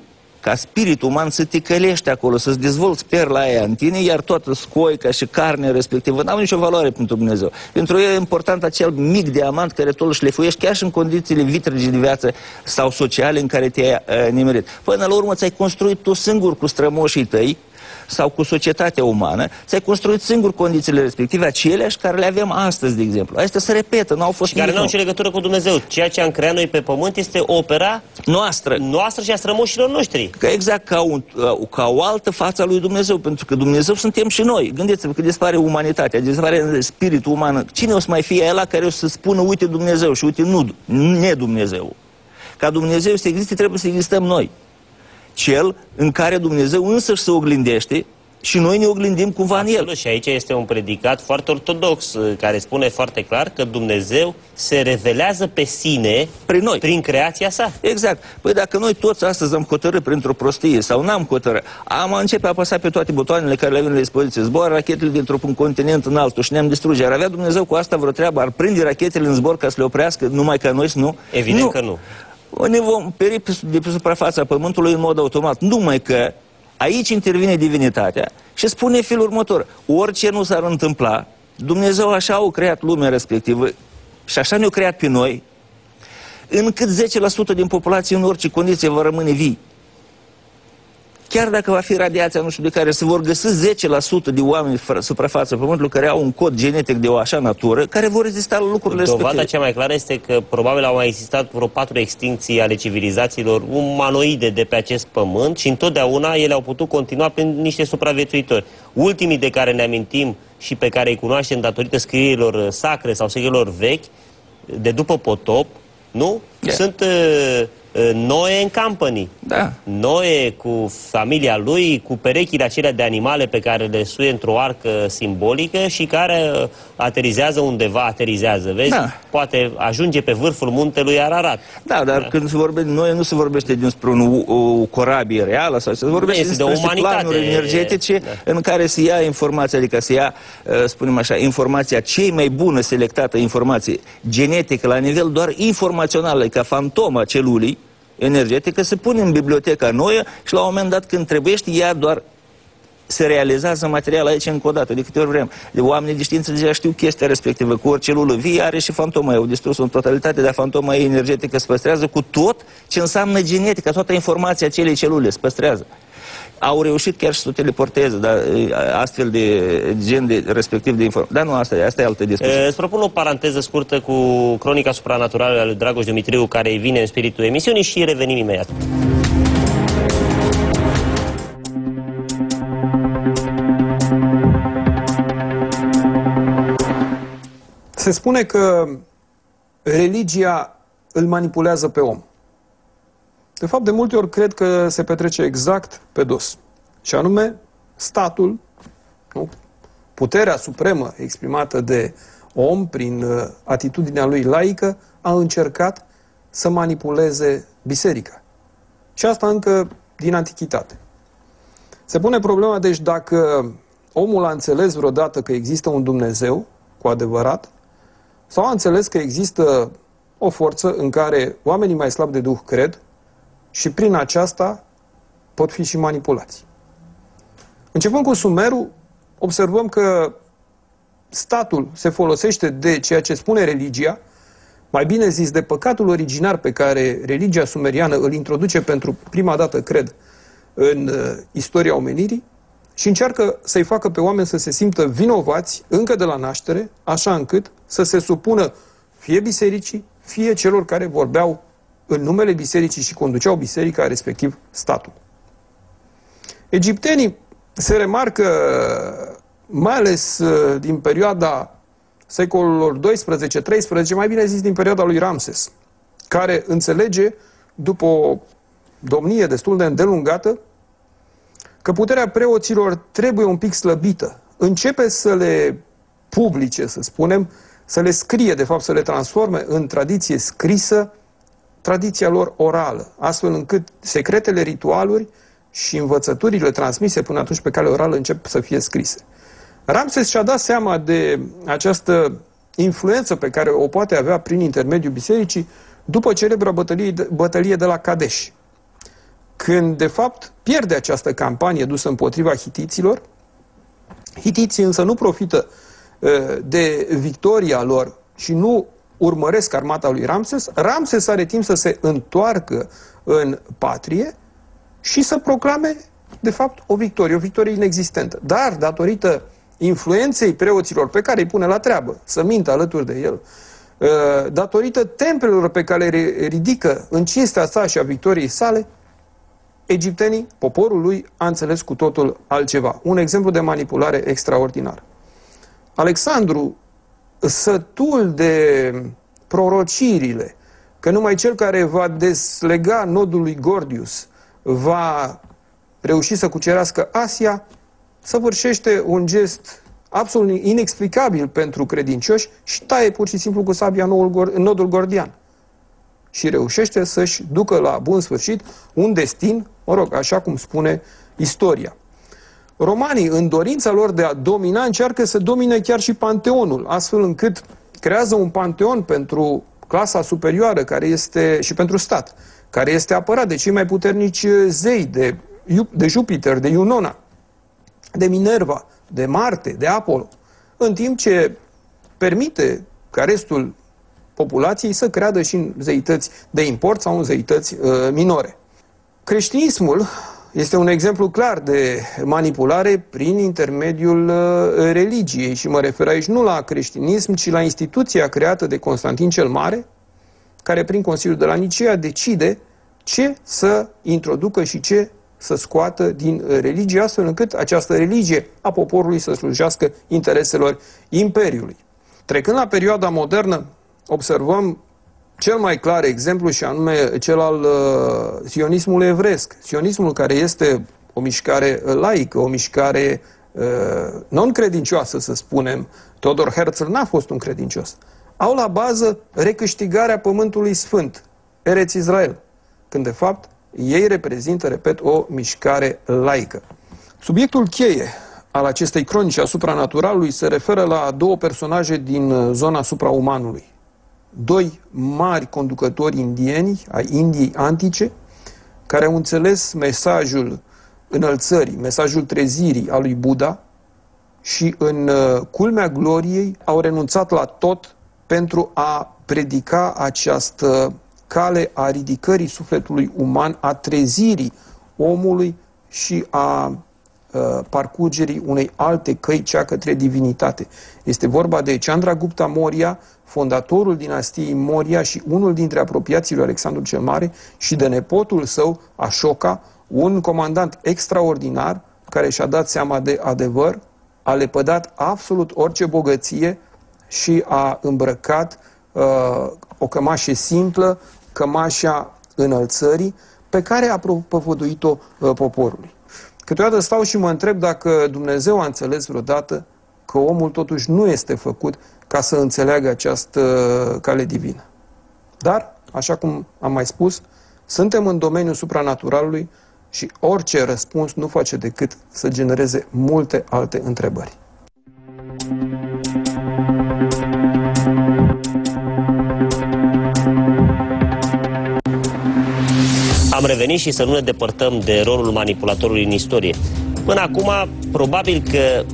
ca spirit uman să te călești acolo, să-ți dezvolți perla aia în tine, iar toată scoica și carnea respectivă n-au nicio valoare pentru Dumnezeu. Pentru el e important acel mic diamant care tu îl șlefuiești chiar și în condițiile vitregi de viață sau sociale în care te-ai uh, nimerit. Până la urmă ți-ai construit tu singur cu strămoșii tăi sau cu societatea umană, ți-ai construit singur condițiile respective, aceleași care le avem astăzi, de exemplu. Astea se repetă, nu au fost Și care nu au nicio legătură cu Dumnezeu. Ceea ce am creat noi pe pământ este opera noastră. Noastră și a strămoșilor noștri. Că exact ca, un, uh, ca o altă față a lui Dumnezeu, pentru că Dumnezeu suntem și noi. Gândiți-vă că dispare umanitatea, dispare spiritul uman. Cine o să mai fie ăla care o să spună, uite Dumnezeu și uite nu, ne Dumnezeu. Ca Dumnezeu să existe, trebuie să existăm noi cel în care Dumnezeu însăși se oglindește și noi ne oglindim cumva Absolut, în el. Și aici este un predicat foarte ortodox uh, care spune foarte clar că Dumnezeu se revelează pe sine prin noi, prin creația sa. Exact. Păi dacă noi toți astăzi am hotărât printr-o prostie sau n-am hotărât, am începe a apăsa pe toate butoanele care le avem la dispoziție, zboară rachetele dintr-un continent în altul și ne-am distruge. Ar avea Dumnezeu cu asta vreo treabă, ar prinde rachetele în zbor ca să le oprească, numai ca noi să nu? Evident nu. că nu ne vom peri de pe suprafața Pământului în mod automat. Numai că aici intervine divinitatea și spune felul următor. Orice nu s-ar întâmpla, Dumnezeu așa a creat lumea respectivă și așa ne-a creat pe noi, încât 10% din populație în orice condiție va rămâne vii chiar dacă va fi radiația nu știu de care, se vor găsi 10% de oameni suprafața Pământului care au un cod genetic de o așa natură, care vor rezista la lucrurile Dovada respective. cea mai clară este că probabil au mai existat vreo patru extincții ale civilizațiilor umanoide de pe acest pământ și întotdeauna ele au putut continua prin niște supraviețuitori. Ultimii de care ne amintim și pe care îi cunoaștem datorită scrierilor sacre sau scrierilor vechi, de după potop, nu? Yeah. Sunt uh, Noe în company. Da. Noe cu familia lui, cu perechile acelea de animale pe care le suie într-o arcă simbolică și care uh, aterizează undeva, aterizează, vezi? Da. Poate ajunge pe vârful muntelui Ararat. Da, dar da. când se vorbește Noe, nu se vorbește despre un, o corabie reală, sau se vorbește despre de umanitate. planuri energetice da. în care se ia informația, adică se ia, uh, spunem așa, informația cei mai bună selectată informație genetică la nivel doar informațional, ca fantoma celulei, energetică se pune în biblioteca nouă și la un moment dat când trebuie ea doar se realizează material aici încă o dată, de câte ori vrem. De oamenii de știință deja știu chestia respectivă, cu o celulă vie are și fantoma, au distrus în totalitate, dar fantoma energetică se păstrează cu tot ce înseamnă genetică, toată informația acelei celule se păstrează au reușit chiar și să o teleporteze, dar astfel de gen de, respectiv de informații. Dar nu, asta e, asta e altă discuție. Îți propun o paranteză scurtă cu cronica supranaturală a lui Dragoș Dumitriu, care vine în spiritul emisiunii și revenim imediat. Se spune că religia îl manipulează pe om. De fapt, de multe ori cred că se petrece exact pe dos. Și anume, statul, nu? puterea supremă exprimată de om prin uh, atitudinea lui laică, a încercat să manipuleze biserica. Și asta încă din antichitate. Se pune problema, deci, dacă omul a înțeles vreodată că există un Dumnezeu, cu adevărat, sau a înțeles că există o forță în care oamenii mai slabi de Duh cred și prin aceasta pot fi și manipulați. Începând cu Sumerul, observăm că statul se folosește de ceea ce spune religia, mai bine zis de păcatul originar pe care religia sumeriană îl introduce pentru prima dată, cred, în uh, istoria omenirii și încearcă să-i facă pe oameni să se simtă vinovați încă de la naștere, așa încât să se supună fie bisericii, fie celor care vorbeau în numele bisericii și conduceau biserica, respectiv statul. Egiptenii se remarcă, mai ales uh, din perioada secolelor 12-13, mai bine zis din perioada lui Ramses, care înțelege, după o domnie destul de îndelungată, că puterea preoților trebuie un pic slăbită. Începe să le publice, să spunem, să le scrie, de fapt să le transforme în tradiție scrisă, tradiția lor orală, astfel încât secretele ritualuri și învățăturile transmise până atunci pe cale orală încep să fie scrise. Ramses și-a dat seama de această influență pe care o poate avea prin intermediul bisericii după celebra bătălie de, bătălie de la Kadesh, când de fapt pierde această campanie dusă împotriva hitiților. Hitiții însă nu profită uh, de victoria lor și nu urmăresc armata lui Ramses. Ramses are timp să se întoarcă în patrie și să proclame, de fapt, o victorie, o victorie inexistentă. Dar, datorită influenței preoților pe care îi pune la treabă, să mintă alături de el, uh, datorită templelor pe care le ridică în cinstea sa și a victoriei sale, egiptenii, poporul lui, a înțeles cu totul altceva. Un exemplu de manipulare extraordinar. Alexandru, sătul de prorocirile, că numai cel care va deslega nodul lui Gordius va reuși să cucerească Asia, săvârșește un gest absolut inexplicabil pentru credincioși și taie pur și simplu cu sabia noul, nodul gordian. Și reușește să-și ducă la bun sfârșit un destin, mă rog, așa cum spune istoria. Romanii, în dorința lor de a domina, încearcă să domine chiar și panteonul, astfel încât creează un panteon pentru clasa superioară care este, și pentru stat, care este apărat de cei mai puternici zei, de, de Jupiter, de Iunona, de Minerva, de Marte, de Apollo, în timp ce permite ca restul populației să creadă și în zeități de import sau în zeități uh, minore. Creștinismul este un exemplu clar de manipulare prin intermediul uh, religiei și mă refer aici nu la creștinism, ci la instituția creată de Constantin cel Mare, care prin Consiliul de la Nicea decide ce să introducă și ce să scoată din uh, religie, astfel încât această religie a poporului să slujească intereselor Imperiului. Trecând la perioada modernă, observăm cel mai clar exemplu și anume cel al uh, sionismului evresc. Sionismul care este o mișcare laică, o mișcare uh, non-credincioasă, să spunem. Todor Herzl n-a fost un credincios. Au la bază recâștigarea pământului sfânt, Ereț Israel, când de fapt ei reprezintă, repet, o mișcare laică. Subiectul cheie al acestei cronici asupra naturalului se referă la două personaje din zona supraumanului doi mari conducători indieni ai Indiei antice, care au înțeles mesajul înălțării, mesajul trezirii a lui Buddha și în uh, culmea gloriei au renunțat la tot pentru a predica această cale a ridicării sufletului uman, a trezirii omului și a uh, parcurgerii unei alte căi, cea către divinitate. Este vorba de Gupta Moria, fondatorul dinastiei Moria și unul dintre apropiații lui Alexandru cel Mare și de nepotul său, Ashoka, un comandant extraordinar care și-a dat seama de adevăr, a lepădat absolut orice bogăție și a îmbrăcat uh, o cămașă simplă, cămașa înălțării, pe care a propovăduit-o uh, poporului. Câteodată stau și mă întreb dacă Dumnezeu a înțeles vreodată că omul totuși nu este făcut ca să înțeleagă această cale divină. Dar, așa cum am mai spus, suntem în domeniul supranaturalului și orice răspuns nu face decât să genereze multe alte întrebări. Am revenit și să nu ne depărtăm de rolul manipulatorului în istorie. Până acum, probabil că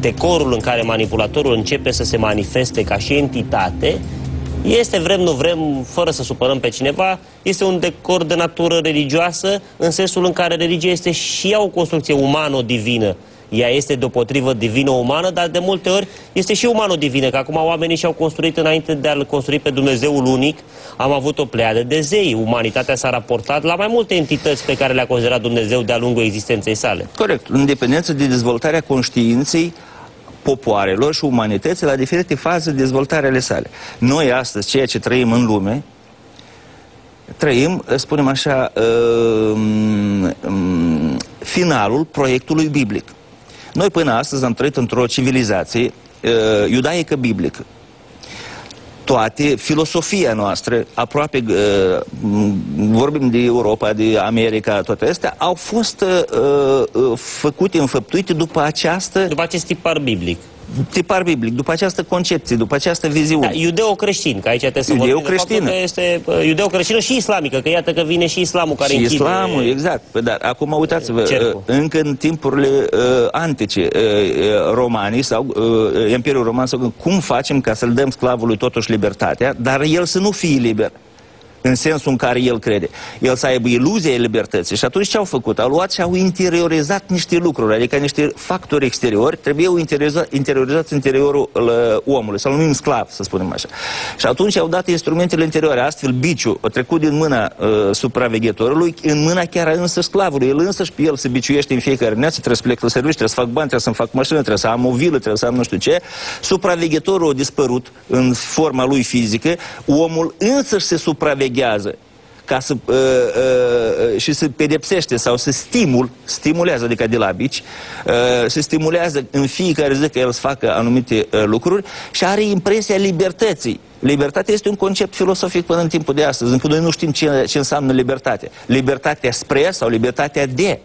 decorul în care manipulatorul începe să se manifeste ca și entitate este, vrem, nu vrem, fără să supărăm pe cineva, este un decor de natură religioasă, în sensul în care religia este și ea o construcție umano-divină. Ea este deopotrivă divină-umană, dar de multe ori este și umano-divină, că acum oamenii și-au construit înainte de a-L construi pe Dumnezeul unic, am avut o pleiadă de zei. Umanitatea s-a raportat la mai multe entități pe care le-a considerat Dumnezeu de-a lungul existenței sale. Corect. În dependență de dezvoltarea conștiinței, popoarelor și umanității la diferite faze de dezvoltare ale sale. Noi astăzi, ceea ce trăim în lume, trăim, spunem așa, uh, um, finalul proiectului biblic. Noi până astăzi am trăit într-o civilizație uh, iudaică biblică. Toate, filosofia noastră, aproape, uh, vorbim de Europa, de America, toate astea, au fost uh, uh, făcute, înfăptuite după această... După acest tipar biblic tipar biblic, după această concepție, după această viziune. Da, iudeo-creștin, că aici trebuie să iudeo vorbim că este uh, iudeo-creștină și islamică, că iată că vine și islamul care și închide... islamul, exact. Păi dar acum uitați-vă, cercul. Uh, încă în timpurile uh, antice, uh, uh, romanii sau uh, Imperiul Roman, sau, cum facem ca să-l dăm sclavului totuși libertatea, dar el să nu fie liber în sensul în care el crede. El să aibă iluzia libertății. Și atunci ce au făcut? Au luat și au interiorizat niște lucruri, adică niște factori exteriori, trebuie interiorizați interiorizați în interiorul omului, să-l numim sclav, să spunem așa. Și atunci au dat instrumentele interioare, astfel biciul a trecut din mâna uh, supraveghetorului în mâna chiar însă sclavului. El însă și pe el se biciuiește în fiecare neață, trebuie să plec la serviciu, trebuie să fac bani, trebuie să-mi fac mașină, trebuie să am o vilă, trebuie să am nu știu ce. Supraveghetorul a dispărut în forma lui fizică, omul însă se supraveghează veghează ca să, uh, uh, uh, și se pedepsește sau să stimul, stimulează, adică de la bici, uh, se stimulează în fiecare zi că el să facă anumite uh, lucruri și are impresia libertății. Libertatea este un concept filosofic până în timpul de astăzi, încă noi nu știm ce, ce înseamnă libertate. Libertatea spre sau libertatea de.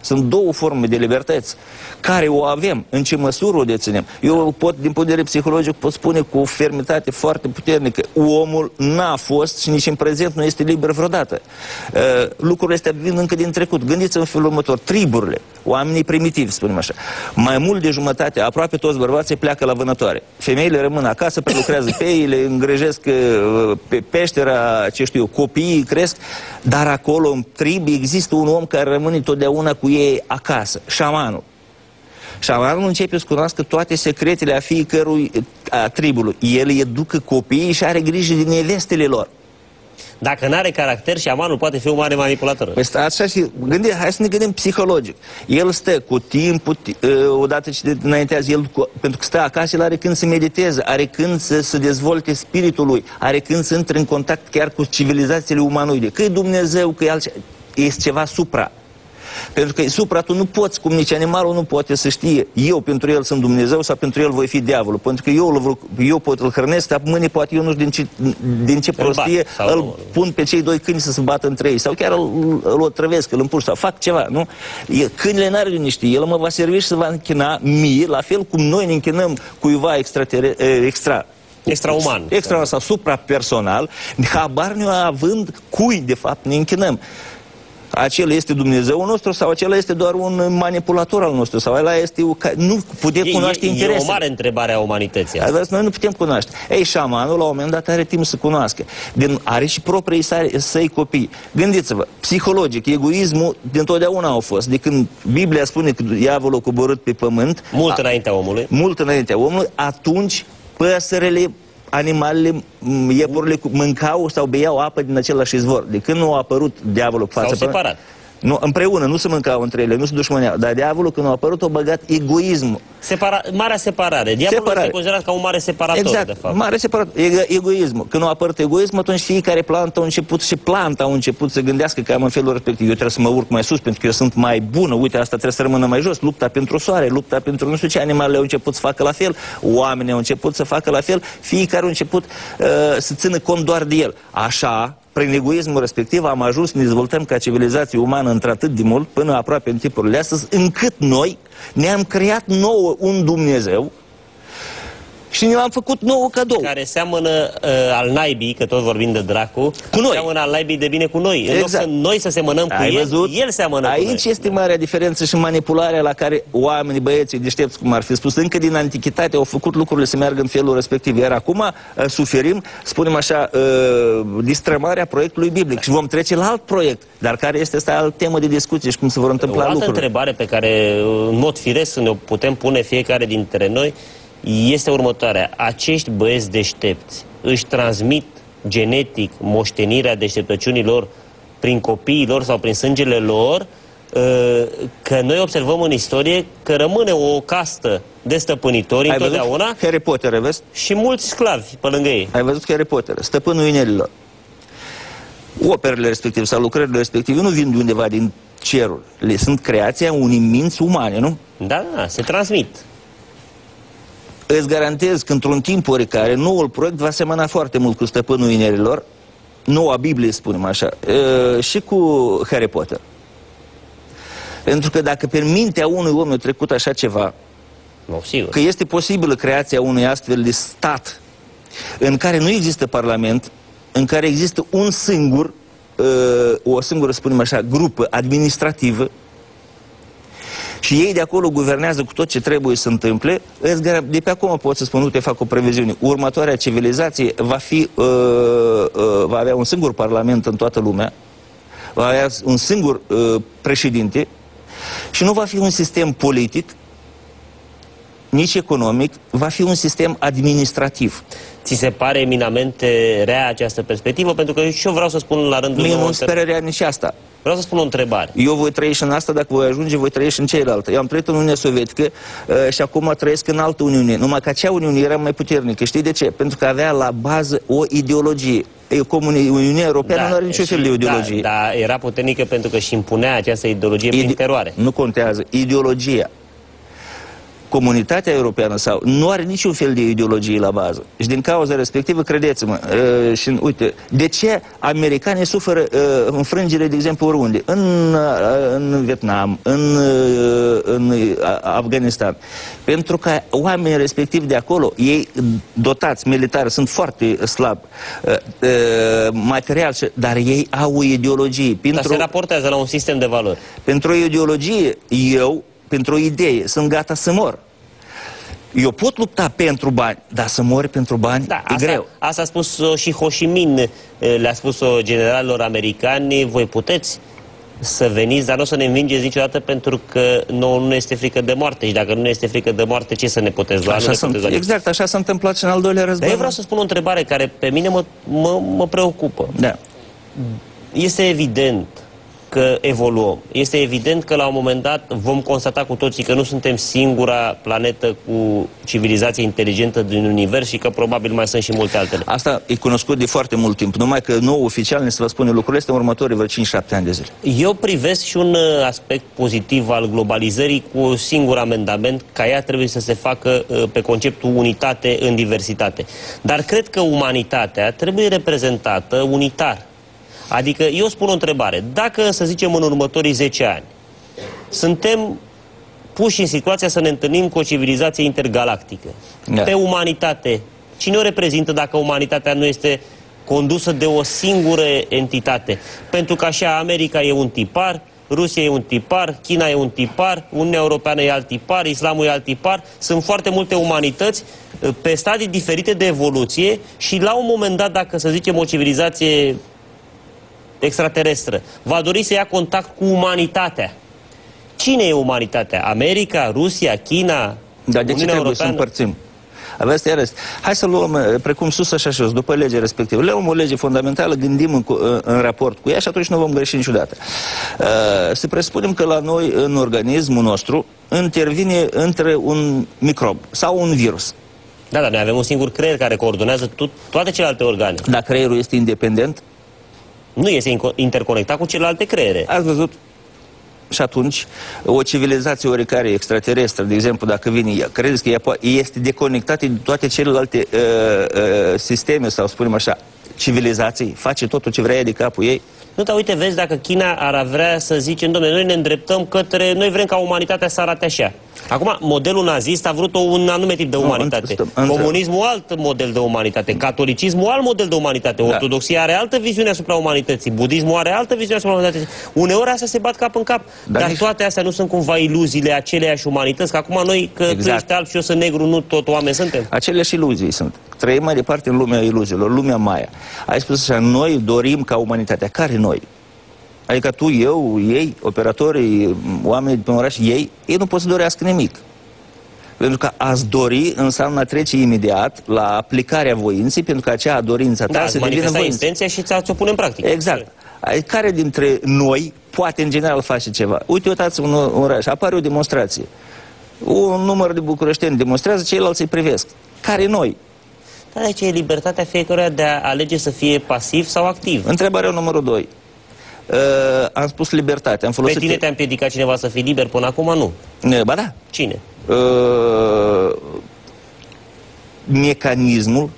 Sunt două forme de libertăți care o avem, în ce măsură o deținem. Eu pot, din punct de vedere psihologic, pot spune cu o fermitate foarte puternică, omul n-a fost și nici în prezent nu este liber vreodată. Uh, lucrurile astea vin încă din trecut. Gândiți-vă în felul următor, triburile, oamenii primitivi, spunem așa. Mai mult de jumătate, aproape toți bărbații pleacă la vânătoare. Femeile rămân acasă, lucrează pe ei, le îngrijesc uh, pe peștera, ce știu, copiii cresc, dar acolo în trib există un om care rămâne totdeauna cu ei acasă, șamanul. Șamanul începe să cunoască toate secretele a fiecărui a tribului. El educă copiii și are grijă de nevestele lor. Dacă nu are caracter, șamanul poate fi un mare manipulator. Păi stai așa și gândi, hai să ne gândim psihologic. El stă cu timpul, ă, odată ce înaintează, el, cu, pentru că stă acasă, el are când să mediteze, are când să, să dezvolte spiritul lui, are când să intre în contact chiar cu civilizațiile umanoide. Că e Dumnezeu, că e altceva, este ceva supra. Pentru că supra tu nu poți, cum nici animalul nu poate să știe, eu pentru el sunt Dumnezeu sau pentru el voi fi diavolul. Pentru că eu, eu pot îl hrănesc, dar mâine poate eu nu știu din ce, din ce prostie îl, îl pun pe cei doi câini să se bată între ei. Sau chiar îl, îl otrăvesc, îl împuș sau fac ceva, nu? Câinile n-are liniște, el mă va servi și să va închina mie, la fel cum noi ne închinăm cuiva extra, extra Extrauman. Extra sau suprapersonal, habar ne având cui, de fapt, ne închinăm. Acela este Dumnezeu nostru sau acela este doar un manipulator al nostru sau ăla este... Nu putem e, cunoaște e, interesele. E o mare întrebare a umanității asta. Noi nu putem cunoaște. Ei, șamanul la un moment dat are timp să cunoască. Din, are și proprii săi, săi copii. Gândiți-vă, psihologic, egoismul dintotdeauna au fost. De când Biblia spune că diavolul a coborât pe pământ... Mult a, înaintea omului. Mult înaintea omului, atunci păsările animalele, iepurile mâncau sau beau apă din același izvor. De când nu a apărut diavolul față Sau separat. Nu, împreună, nu se mâncau între ele, nu se dușmăneau. Dar diavolul, când a apărut, a băgat egoismul. Separa, marea separare. Diavolul separare. este considerat ca un mare separator, exact, de fapt. mare separator. Ego egoismul. Când a apărut egoismul, atunci fiecare plantă a început și planta a început să gândească că am în felul respectiv. Eu trebuie să mă urc mai sus pentru că eu sunt mai bună. Uite, asta trebuie să rămână mai jos. Lupta pentru soare, lupta pentru nu știu ce. Animalele au început să facă la fel. Oamenii au început să facă la fel. Fiecare a început uh, să țină cont doar de el. Așa, prin egoismul respectiv am ajuns să ne dezvoltăm ca civilizație umană într-atât de mult, până aproape în tipurile astăzi, încât noi ne-am creat nouă un Dumnezeu și ne l-am făcut nouă cadou. Care seamănă uh, al naibii, că tot vorbim de dracu, cu noi. seamănă al naibii de bine cu noi. Exact. În loc să exact. noi să semănăm cu Ai el, văzut? el seamănă Aici cu noi. este marea diferență și manipularea la care oamenii, băieții deștepți, cum ar fi spus, încă din antichitate au făcut lucrurile să meargă în felul respectiv. Iar acum uh, suferim, spunem așa, uh, distrămarea proiectului biblic și vom trece la alt proiect, dar care este asta alt temă de discuție și cum se vor întâmpla o altă lucrurile. întrebare pe care, în mod firesc, ne o putem pune fiecare dintre noi, este următoarea. Acești băieți deștepți își transmit genetic moștenirea deșteptăciunilor prin copiii lor sau prin sângele lor, ă, că noi observăm în istorie că rămâne o castă de stăpânitori Ai întotdeauna Harry Potter, vezi? și mulți sclavi pe lângă ei. Ai văzut Harry Potter, stăpânul inelilor. Operele respective sau lucrările respective nu vin de undeva din cerul. Le sunt creația unui minți umane, nu? Da, da, se transmit îți garantez că într-un timp oricare noul proiect va semăna foarte mult cu Stăpânul Inerilor, noua Biblie, spunem așa, e, și cu Harry Potter. Pentru că dacă pe mintea unui om a trecut așa ceva, no, sigur. că este posibilă creația unui astfel de stat în care nu există parlament, în care există un singur, o singură, spunem așa, grupă administrativă, și ei de acolo guvernează cu tot ce trebuie să întâmple, de pe acum pot să spun, nu te fac o previziune, următoarea civilizație va, fi, uh, uh, va avea un singur parlament în toată lumea, va avea un singur uh, președinte și nu va fi un sistem politic, nici economic, va fi un sistem administrativ. Ți se pare eminamente rea această perspectivă? Pentru că și eu vreau să spun la rândul meu... Mie nu speră rea nici asta. Vreau să spun o întrebare. Eu voi trăi și în asta, dacă voi ajunge, voi trăi și în cealaltă. Eu am trăit în Uniunea Sovietică uh, și acum trăiesc în altă Uniune. Numai că acea Uniune era mai puternică. Știi de ce? Pentru că avea la bază o ideologie. Uniunea Europeană da, nu are niciun fel de ideologie. Da, da, era puternică pentru că și impunea această ideologie Ide prin teroare. Nu contează. Ideologia comunitatea europeană sau nu are niciun fel de ideologie la bază. Și din cauza respectivă, credeți-mă, uh, și uite, de ce americanii suferă uh, înfrângere, de exemplu, oriunde? În, uh, în Vietnam, în, uh, în Afganistan. Pentru că oamenii respectivi de acolo, ei dotați militari, sunt foarte slabi, uh, uh, material, dar ei au o ideologie. Pentru, dar se raportează la un sistem de valori. Pentru o ideologie, eu pentru o idee, sunt gata să mor. Eu pot lupta pentru bani, dar să mori pentru bani da, e asta, greu. Asta a spus și Ho Chi Minh, le-a spus-o generalilor americani, voi puteți să veniți, dar nu o să ne învingeți niciodată pentru că nouă nu ne este frică de moarte. Și dacă nu ne este frică de moarte, ce să ne puteți lua? Așa sunt, exact, așa s-a întâmplat și în al doilea război. Dar eu vreau să spun o întrebare care pe mine mă, mă, mă preocupă. Da. Este evident că evoluăm. Este evident că la un moment dat vom constata cu toții că nu suntem singura planetă cu civilizație inteligentă din univers și că probabil mai sunt și multe altele. Asta e cunoscut de foarte mult timp, numai că nou oficial ne se va spune lucrurile este în următorii vreo 5-7 ani de zile. Eu privesc și un uh, aspect pozitiv al globalizării cu un singur amendament, ca ea trebuie să se facă uh, pe conceptul unitate în diversitate. Dar cred că umanitatea trebuie reprezentată unitar Adică eu spun o întrebare. Dacă, să zicem, în următorii 10 ani suntem puși în situația să ne întâlnim cu o civilizație intergalactică, da. pe umanitate, cine o reprezintă dacă umanitatea nu este condusă de o singură entitate. Pentru că așa America e un tipar, Rusia e un tipar, China e un tipar, Uniunea Europeană e alt tipar, Islamul e alt tipar. Sunt foarte multe umanități uh, pe stadii diferite de evoluție și la un moment dat, dacă să zicem o civilizație extraterestră va dori să ia contact cu umanitatea, cine e umanitatea? America, Rusia, China, Dar de ce Uniunea trebuie Europeană? să împărțim? Aveți iarăși. Hai să luăm uh, precum sus așa jos, după legea respectivă. Luăm o lege fundamentală, gândim în, cu- în, în raport cu ea și atunci nu vom greși niciodată. Uh, să presupunem că la noi, în organismul nostru, intervine între un microb sau un virus. Da, da, noi avem un singur creier care coordonează tot, toate celelalte organe. Dacă creierul este independent, Nu este inco- interconectat cu celelalte creiere. Ați văzut? Și atunci, o civilizație oricare extraterestră, de exemplu, dacă vine ea, credeți că ea po- este deconectată de toate celelalte uh, uh, sisteme, sau spunem așa, civilizații, face totul ce vrea ea de capul ei? Nu, dar uite, vezi, dacă China ar vrea să zicem, domnule, noi ne îndreptăm către, noi vrem ca umanitatea să arate așa. Acum, modelul nazist a vrut o- un anume tip de Nu, umanitate. înțeleg, înțeleg. Comunismul alt model de umanitate, catolicismul alt model de umanitate, Da. ortodoxia are altă viziune asupra umanității, budismul are altă viziune asupra umanității. Uneori astea se bat cap în cap, Dar dar nici- toate astea nu sunt cumva iluziile aceleiași umanități, că acum noi, că tu Exact. ești alb și eu sunt negru, nu tot oameni suntem. Aceleași iluzii sunt. Trăim mai departe în lumea iluziilor, lumea Maia. Ai spus așa, noi dorim ca umanitatea. Care noi? Adică tu, eu, ei, operatorii, oamenii din oraș, ei, ei nu pot să dorească nimic. Pentru că ați dori înseamnă a trece imediat la aplicarea voinței, pentru că acea dorință ta Da, să îți devină manifesta voință. intenția și ți-o pune în practică. Exact. Ai- Care dintre noi poate în general face ceva? Uite, uitați un un oraș, apare o demonstrație. Un număr de bucureșteni demonstrează, ceilalți îi privesc. Care noi? Dar aici e libertatea fiecăruia de a alege să fie pasiv sau activ. Întrebarea numărul 2. Uh, am spus libertate. Am Pe folosit... tine te-a împiedicat cineva să fii liber până acum? Nu. Uh, Ba da. Cine? Uh, mecanismul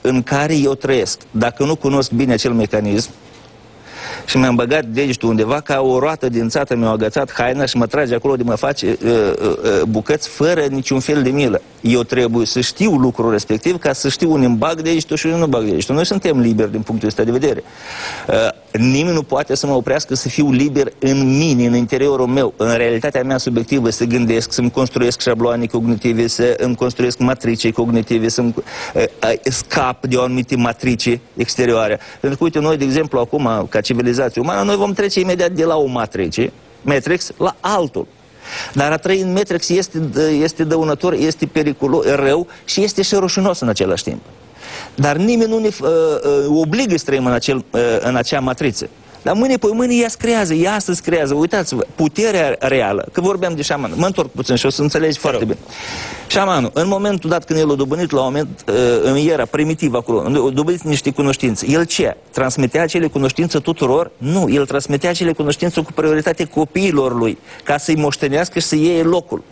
în care eu trăiesc. Dacă nu cunosc bine acel mecanism și mi-am băgat degetul undeva ca o roată din țată mi-a agățat haina și mă trage acolo de mă face uh, uh, uh, bucăți fără niciun fel de milă. Eu trebuie să știu lucrul respectiv ca să știu unde îmi bag degetul și unde nu bag degetul. Noi suntem liberi din punctul ăsta de vedere. Uh, nimeni nu poate să mă oprească să fiu liber în mine, în interiorul meu, în realitatea mea subiectivă, să gândesc, să-mi construiesc șabloane cognitive, să îmi construiesc matrice cognitive, să-mi uh, uh, scap de o anumite matrice exterioare. Pentru că, uite, noi, de exemplu, acum, ca civilizație umană, noi vom trece imediat de la o matrice, Matrix, la altul. Dar a trăi în Matrix este, este dăunător, este periculos, rău și este și rușinos în același timp. Dar nimeni nu ne uh, uh, obligă să trăim în, acel, uh, în acea matriță. Dar mâine pe mâine ea creează, ea astăzi creează. Uitați-vă, puterea reală, că vorbeam de șaman, mă întorc puțin și o să înțelegi foarte bine. Șamanul, în momentul dat când el a dobândit la un moment, uh, în era primitiv acolo, a dobândit niște cunoștințe, el ce? Transmitea acele cunoștințe tuturor? Nu, el transmitea acele cunoștințe cu prioritate copiilor lui, ca să-i moștenească și să iei locul.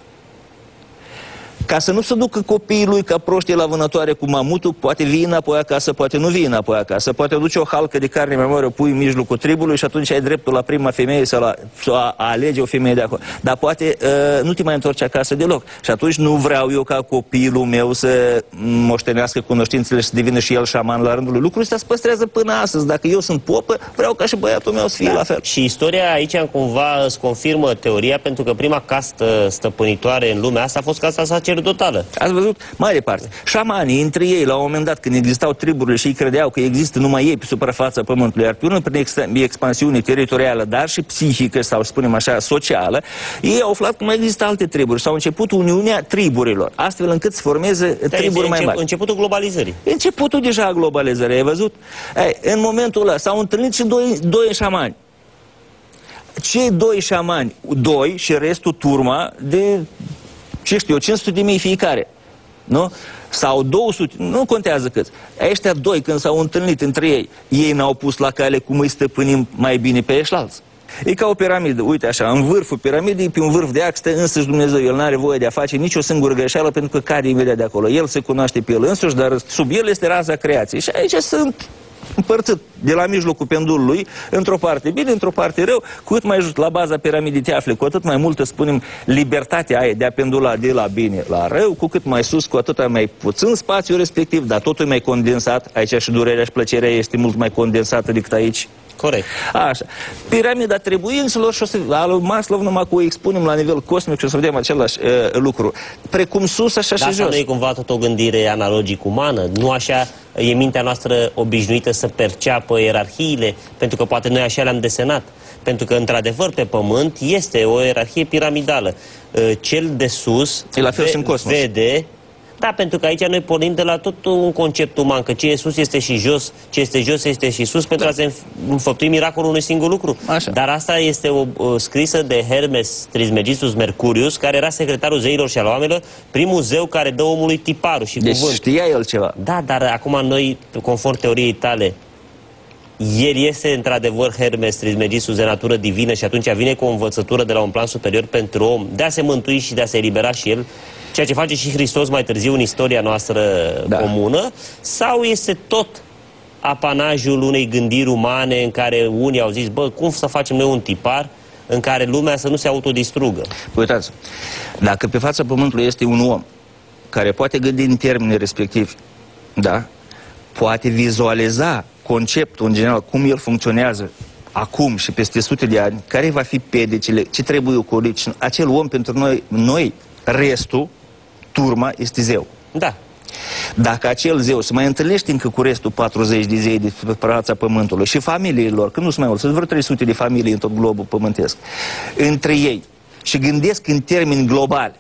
Ca să nu se ducă copiii lui ca proștii la vânătoare cu mamutul, poate vii înapoi acasă, poate nu vii înapoi acasă, poate duce o halcă de carne mai mare, o pui în mijlocul tribului și atunci ai dreptul la prima femeie sau la, să a, a alege o femeie de acolo. Dar poate uh, nu te mai întorci acasă deloc. Și atunci nu vreau eu ca copilul meu să moștenească cunoștințele și să devină și el șaman la rândul lui. Lucrul ăsta se păstrează până astăzi. Dacă eu sunt popă, vreau ca și băiatul meu să fie la fel. Și istoria aici cumva îți confirmă teoria, pentru că prima castă stăpânitoare în lumea asta a fost casta sacerdotală. Ați văzut? Mai departe. Șamanii, între ei, la un moment dat, când existau triburile și ei credeau că există numai ei pe suprafața pământului, iar pe urmă, prin ex- expansiune teritorială, dar și psihică, sau spunem așa, socială, ei au aflat că mai există alte triburi. S-au început uniunea triburilor, astfel încât să formeze Da, triburi e mai încep- mari. Începutul globalizării. Începutul deja a globalizării, ai văzut? Ei, în momentul ăla s-au întâlnit și doi, doi șamani. Cei doi șamani, doi și restul turma de, ce știu eu, 500 de mii fiecare. Nu? Sau 200, nu contează câți. Ăștia doi, când s-au întâlnit între ei, ei n-au pus la cale cum îi stăpânim mai bine pe eșlalți. E ca o piramidă, uite așa, în vârful piramidei, pe un vârf de ax, stă însăși Dumnezeu, El n-are voie de a face nicio singură greșeală pentru că cade imediat de acolo. El se cunoaște pe El însuși, dar sub El este raza creației. Și aici sunt împărțit de la mijlocul pendulului, într-o parte bine, într-o parte rău, cu cât mai jos la baza piramidei te afli, cu atât mai multă, spunem, libertatea aia de a pendula de la bine la rău, cu cât mai sus, cu atât mai puțin spațiu respectiv, dar totul e mai condensat, aici și durerea și plăcerea este mult mai condensată decât aici. Corect. Așa. Piramida trebuințelor și o să, al lui Maslow numai cu o expunem la nivel cosmic și o să vedem același uh, lucru. Precum sus, așa Dar și jos. nu e cumva tot o gândire analogic umană? Nu așa e mintea noastră obișnuită să perceapă ierarhiile? Pentru că poate noi așa le-am desenat. Pentru că, într-adevăr, pe pământ este o ierarhie piramidală. Uh, Cel de sus E la fel ve- și în cosmos. vede da, pentru că aici noi pornim de la tot un concept uman, că ce e sus este și jos, ce este jos este și sus, pentru a se înf- înfăptui miracolul unui singur lucru. Așa. Dar asta este o, o scrisă de Hermes Trismegistus Mercurius, care era secretarul zeilor și al oamenilor, primul zeu care dă omului tiparul și Deci cuvânt. știa el ceva. Da, dar acum noi, conform teoriei tale, el este într-adevăr Hermes Trismegistus de natură divină și atunci vine cu o învățătură de la un plan superior pentru om de a se mântui și de a se elibera și el, ceea ce face și Hristos mai târziu în istoria noastră Da. comună, sau este tot apanajul unei gândiri umane în care unii au zis, bă, cum să facem noi un tipar în care lumea să nu se autodistrugă? Păi Uitați, dacă pe fața pământului este un om care poate gândi în termeni respectivi, da, poate vizualiza conceptul în general, cum el funcționează acum și peste sute de ani, care va fi pedicile, ce trebuie ocolit, și acel om pentru noi, noi, restul, turma, este zeu. Da, Dacă acel zeu se mai întâlnește încă cu restul 40 de zei de pe fața pământului și familiilor, că nu sunt mai mult, sunt vreo 300 de familii în tot globul pământesc, între ei. Și gândesc în termeni globali,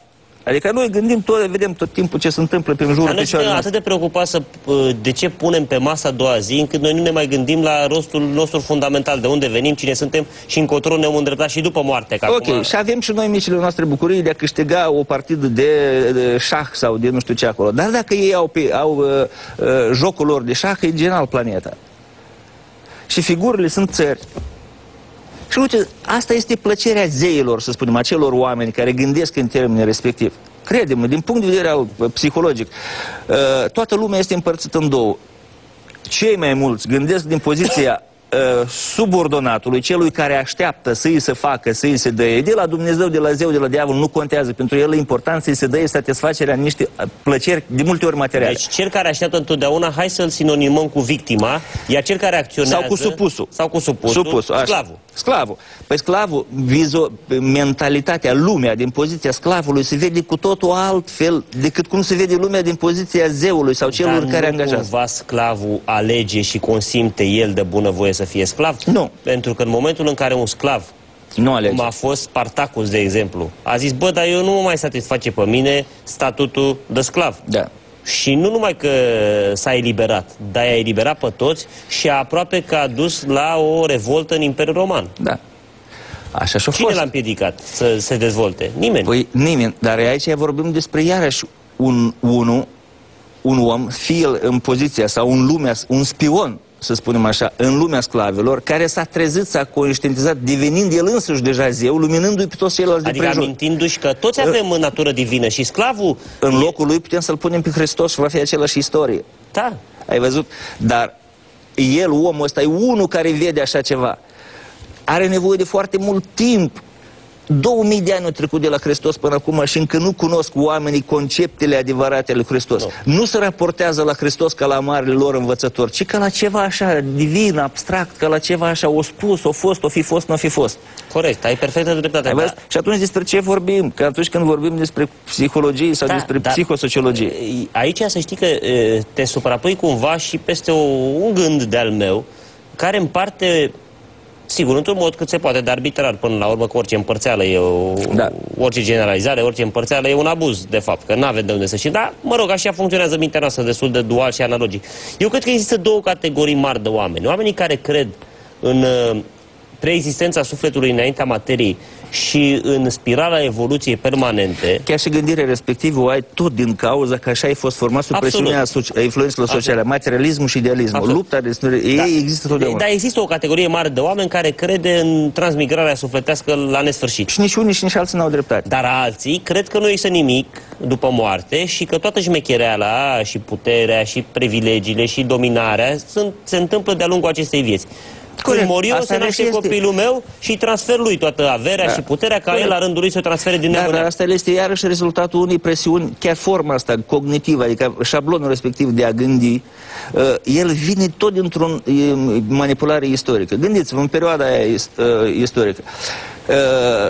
Adică noi gândim tot, vedem tot timpul ce se întâmplă pe în Dar jurul noi suntem picioarelor. atât de preocupați să, uh, de ce punem pe masa a doua zi, încât noi nu ne mai gândim la rostul nostru fundamental, de unde venim, cine suntem și încotro ne-om îndreptat și după moarte. Că Ok, acum... și avem și noi micile noastre bucurii de a câștiga o partidă de, de șah sau de nu știu ce acolo. Dar dacă ei au, pe, au uh, uh, jocul lor de șah, e general planeta. Și figurile sunt țări. Și uite, asta este plăcerea zeilor, să spunem, acelor oameni care gândesc în termeni respectiv. Crede-mă, din punct de vedere al uh, psihologic, uh, toată lumea este împărțită în două. Cei mai mulți gândesc din poziția uh, subordonatului, celui care așteaptă să îi se facă, să îi se dăie, de la Dumnezeu, de la Zeu, de la diavol, nu contează. Pentru el e important să îi se dăie satisfacerea în niște uh, plăceri de multe ori materiale. Deci cel care așteaptă întotdeauna, hai să-l sinonimăm cu victima, iar cel care acționează... Sau cu supusul. Sau cu supusul, Supusul, așa. sclavul. Sclavul. Păi sclavul, vizo, mentalitatea, lumea din poziția sclavului se vede cu totul altfel decât cum se vede lumea din poziția zeului sau celor Dar care nu angajează. cumva sclavul alege și consimte el de bunăvoie să fie sclav? Nu. Pentru că în momentul în care un sclav Nu alege. cum a fost Spartacus, de exemplu, a zis, bă, dar eu nu mă mai satisface pe mine statutul de sclav. Da. Și nu numai că s-a eliberat, dar i-a eliberat pe toți și aproape că a dus la o revoltă în Imperiul Roman. Da. Așa și-a Cine fost. l-a împiedicat să se dezvolte? Nimeni. Păi nimeni, dar aici vorbim despre iarăși un, unu, un om, fie el în poziția sau în lumea, un spion, să spunem așa, în lumea sclavilor, care s-a trezit, s-a conștientizat, devenind el însuși deja zeu, luminându-i pe toți ceilalți de adică prejur. amintindu-și că toți avem în natură divină și sclavul... În locul lui putem să-l punem pe Hristos și va fi același istorie. Da. Ai văzut? Dar el, omul ăsta, e unul care vede așa ceva. Are nevoie de foarte mult timp. 2000 de ani au trecut de la Hristos până acum și încă nu cunosc oamenii conceptele adevărate ale Hristos. Nu. Nu se raportează la Hristos ca la marele lor învățător, ci ca la ceva așa divin, abstract, ca la ceva așa, o spus, o fost, o fi fost, nu o fi fost. Corect, ai perfectă dreptate. Ai da. văzut? Și atunci despre ce vorbim? Că atunci când vorbim despre psihologie sau Da, despre dar, psihosociologie. e, Aici să știi că e, te suprapui cumva și peste o, un gând de-al meu care împarte Sigur, într-un mod cât se poate, de arbitrar până la urmă, că orice împărțeală e o, Da. orice generalizare, orice împărțeală e un abuz, de fapt, că nu avem de unde să știm. Dar, mă rog, așa funcționează mintea noastră destul de dual și analogic. Eu cred că există două categorii mari de oameni. Oamenii care cred în uh, preexistența sufletului înaintea materiei și în spirala evoluției permanente... Chiar și gândirea respectivă o ai tot din cauza că așa ai fost format sub presiunea influențelor sociale, materialismul și idealismul. Absolut. Lupta de ei da. există totdeauna. Dar există o categorie mare de oameni care crede în transmigrarea sufletească la nesfârșit. Și nici unii și nici alții n-au dreptate. Dar alții cred că nu există nimic după moarte și că toată șmechereala și puterea și privilegiile și dominarea sunt, se întâmplă de-a lungul acestei vieți. Corect. Când mor eu, se naște este... copilul meu și transfer lui toată averea da. și puterea ca Corect. el la rândul lui să o transfere din Dar asta este iarăși rezultatul unei presiuni, chiar forma asta cognitivă, adică șablonul respectiv de a gândi, uh, el vine tot dintr-o manipulare istorică. Gândiți-vă, în perioada aia uh, istorică. Uh,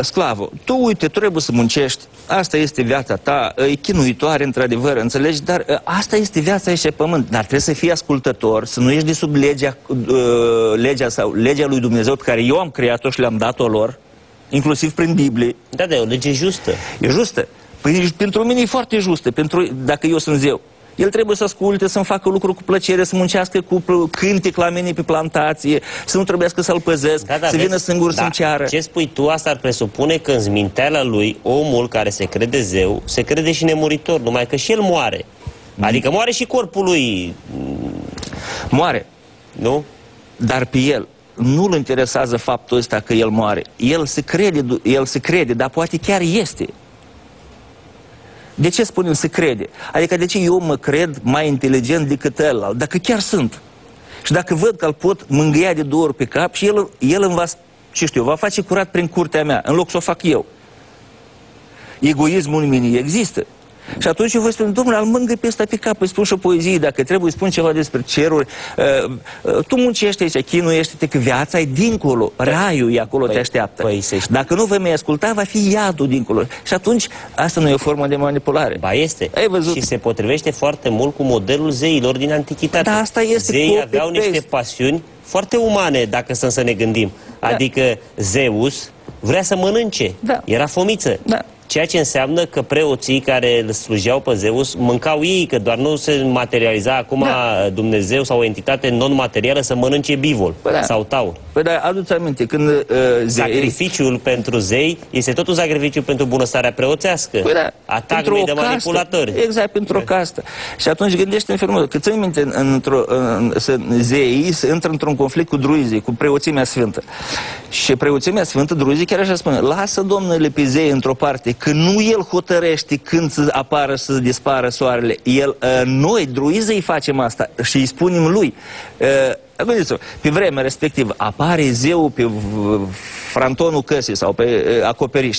sclavă, tu uite, trebuie să muncești, asta este viața ta, e chinuitoare într-adevăr, înțelegi, dar uh, asta este viața aici pe pământ, dar trebuie să fii ascultător, să nu ești de sub legea, uh, legea sau legea lui Dumnezeu pe care eu am creat-o și le-am dat-o lor, inclusiv prin Biblie. Da, da, e o lege justă. E justă. Păi pentru mine e foarte justă, pentru, dacă eu sunt zeu. El trebuie să asculte, să-mi facă lucruri cu plăcere, să muncească cu cântec la mine pe plantație, să nu trebuiască să-l păzesc, da, da, să vină singur da. să-mi ceară. Ce spui tu, asta ar presupune că în mintea lui omul care se crede zeu, se crede și nemuritor, numai că și el moare. Mm. Adică moare și corpul lui. Moare. Nu? Dar pe el nu-l interesează faptul ăsta că el moare. El se crede, el se crede, dar poate chiar este. De ce spunem să crede? Adică de ce eu mă cred mai inteligent decât el, dacă chiar sunt? Și dacă văd că îl pot mângâia de două ori pe cap și el, el îmi va, ce știu, va face curat prin curtea mea, în loc să o fac eu. Egoismul în mine există. Și atunci eu vă spun, domnule, al mângâi pe ăsta pe cap, îi spun și o poezie, dacă trebuie, spun ceva despre ceruri. Uh, uh, tu muncești aici, chinuiește-te, că viața e dincolo, păi, raiul e acolo, păi, te așteaptă. Păi, dacă nu vei mai asculta, va fi iadul dincolo. Și atunci, asta nu e o formă de manipulare. Ba este. Ai văzut? Și se potrivește foarte mult cu modelul zeilor din antichitate. Da, asta este Zeii aveau niște pasiuni foarte umane, dacă să, să ne gândim. Da. Adică Zeus vrea să mănânce. Da. Era fomiță. Da. Ceea ce înseamnă că preoții care îl slujeau pe Zeus mâncau ei, că doar nu se materializa acum da. Dumnezeu sau o entitate non-materială să mănânce bivol păi da. sau taur. Păi da, aduți aminte, când uh, zei... Sacrificiul pentru zei este tot un sacrificiu pentru bunăstarea preoțească. Păi da, Atacului de manipulatori. Exact, pentru o castă. Și atunci gândește în felul că țin minte, într-o, în, zeii se intră într-un conflict cu druizii, cu preoțimea sfântă. Și preoțimea sfântă, druizii chiar așa spune, lasă domnule pe zei într-o parte că nu el hotărăște când să apară să dispară soarele. El, uh, noi, druizii, facem asta și îi spunem lui. Uh, Gândiți-vă, pe vremea respectivă apare zeu pe frantonul căsii sau pe uh, acoperiș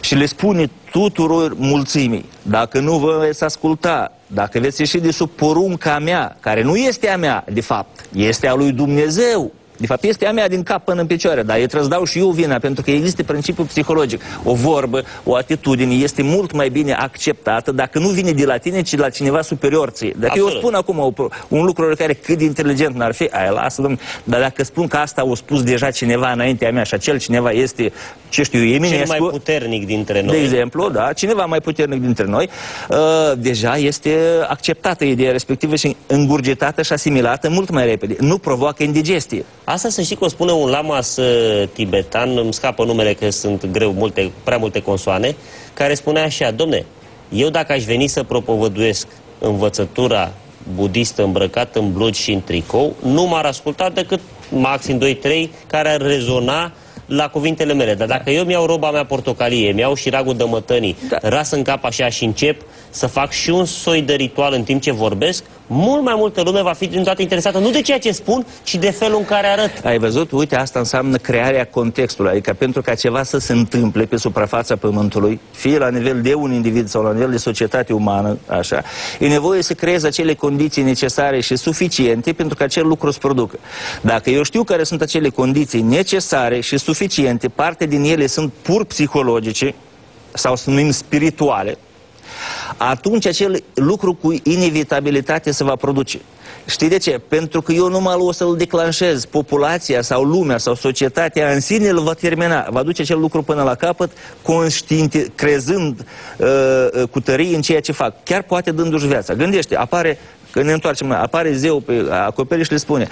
și le spune tuturor mulțimii, dacă nu vă veți asculta, dacă veți ieși de sub porunca mea, care nu este a mea, de fapt, este a lui Dumnezeu, de fapt, este a mea din cap până în picioare, dar eu trebuie să dau și eu vina, pentru că există principiul psihologic. O vorbă, o atitudine este mult mai bine acceptată dacă nu vine de la tine, ci de la cineva superior ție. Dacă Absolut. eu spun acum un lucru care cât de inteligent n-ar fi, aia lasă, domn, dar dacă spun că asta o spus deja cineva înaintea mea și acel cineva este, ce știu, Eminescu... Cel mai puternic dintre noi. De exemplu, da, cineva mai puternic dintre noi, uh, deja este acceptată ideea respectivă și îngurgitată și asimilată mult mai repede. Nu provoacă indigestie. Asta să știi că o spune un lamas uh, tibetan, îmi scapă numele că sunt greu multe, prea multe consoane, care spune așa, domne, eu dacă aș veni să propovăduiesc învățătura budistă îmbrăcat în blugi și în tricou, nu m-ar asculta decât maxim 2-3 care ar rezona la cuvintele mele. Dar dacă eu mi-au roba mea portocalie, mi-au și ragul de mătănii, da. ras în cap așa și încep să fac și un soi de ritual în timp ce vorbesc, mult mai multă lume va fi din toată interesată, nu de ceea ce spun, ci de felul în care arăt. Ai văzut? Uite, asta înseamnă crearea contextului, adică pentru ca ceva să se întâmple pe suprafața Pământului, fie la nivel de un individ sau la nivel de societate umană, așa, e nevoie să creezi acele condiții necesare și suficiente pentru ca acel lucru să producă. Dacă eu știu care sunt acele condiții necesare și suficiente, parte din ele sunt pur psihologice, sau să numim spirituale, atunci acel lucru cu inevitabilitate se va produce. Știi de ce? Pentru că eu numai o să-l declanșez. Populația sau lumea sau societatea în sine îl va termina. Va duce acel lucru până la capăt, conștiente, crezând uh, uh cu tărie în ceea ce fac. Chiar poate dându-și viața. Gândește, apare când ne întoarcem, apare zeu pe acoperiș și le spune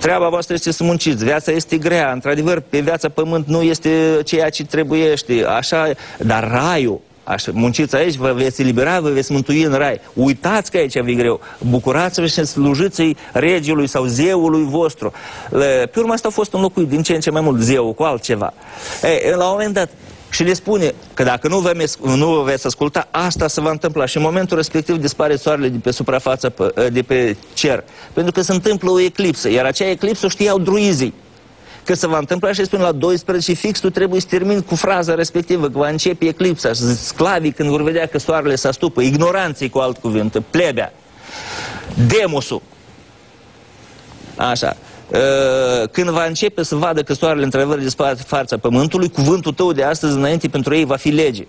treaba voastră este să munciți, viața este grea, într-adevăr, pe viața pământ nu este ceea ce trebuiește, așa, dar raiul, Așa, munciți aici, vă veți elibera, vă veți mântui în rai. Uitați că aici vi greu. Bucurați-vă și slujiți regiului sau zeului vostru. Pe urmă asta a fost înlocuit din ce în ce mai mult zeul cu altceva. Ei, la un moment dat, și le spune că dacă nu vă, nu vă veți asculta, asta se va întâmpla și în momentul respectiv dispare soarele de pe suprafața, de pe cer. Pentru că se întâmplă o eclipsă, iar acea eclipsă o știau druizii că se va întâmpla și spune la 12 fix tu trebuie să termini cu fraza respectivă, că va începe eclipsa. Sclavii când vor vedea că soarele se astupă, ignoranții cu alt cuvânt, plebea, demosul. Așa. Uh, când va începe să vadă că soarele într-adevăr dispare fața pământului, cuvântul tău de astăzi înainte pentru ei va fi lege.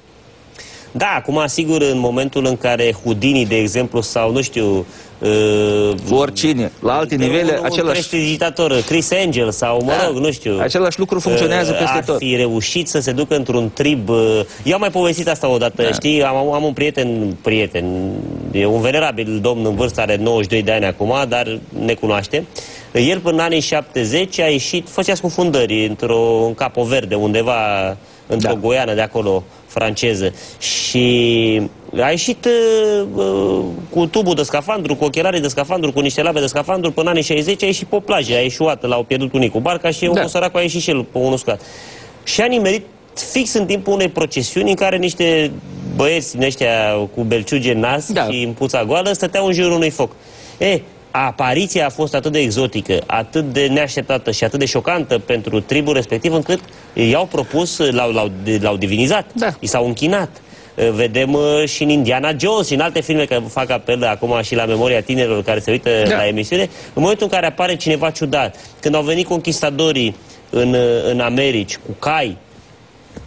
Da, acum, sigur, în momentul în care Houdini, de exemplu, sau, nu știu... Uh, Oricine, la alte nivele, un, același... Un Chris Angel sau, mă da, rog, nu știu... Același lucru funcționează uh, peste ar tot. fi reușit să se ducă într-un trib... Uh, eu am mai povestit asta odată, da. știi? Am, am un prieten, prieten, e un venerabil domn în vârstă, are 92 de ani acum, dar ne cunoaște. El, până în anii 70, a ieșit, făcea scufundări într-o în Capo Verde, undeva într-o da. goiană de acolo franceză și a ieșit uh, uh, cu tubul de scafandru, cu ochelare de scafandru, cu niște labe de scafandru până anii 60 a ieșit pe plajă, a ieșuat, l-au pierdut unii cu barca și da. un sărac a ieșit și el pe un uscat. Și a nimerit fix în timpul unei procesiuni în care niște băieți din ăștia cu belciuge în nas da. și în puța goală stăteau în jurul unui foc. E, apariția a fost atât de exotică, atât de neașteptată și atât de șocantă pentru tribul respectiv, încât i-au propus, l-au divinizat, da. i s-au închinat. Vedem uh, și în Indiana Jones și în alte filme, că fac apel acum și la memoria tinerilor care se uită da. la emisiune, în momentul în care apare cineva ciudat, când au venit conquistadorii în, uh, în Americi cu cai,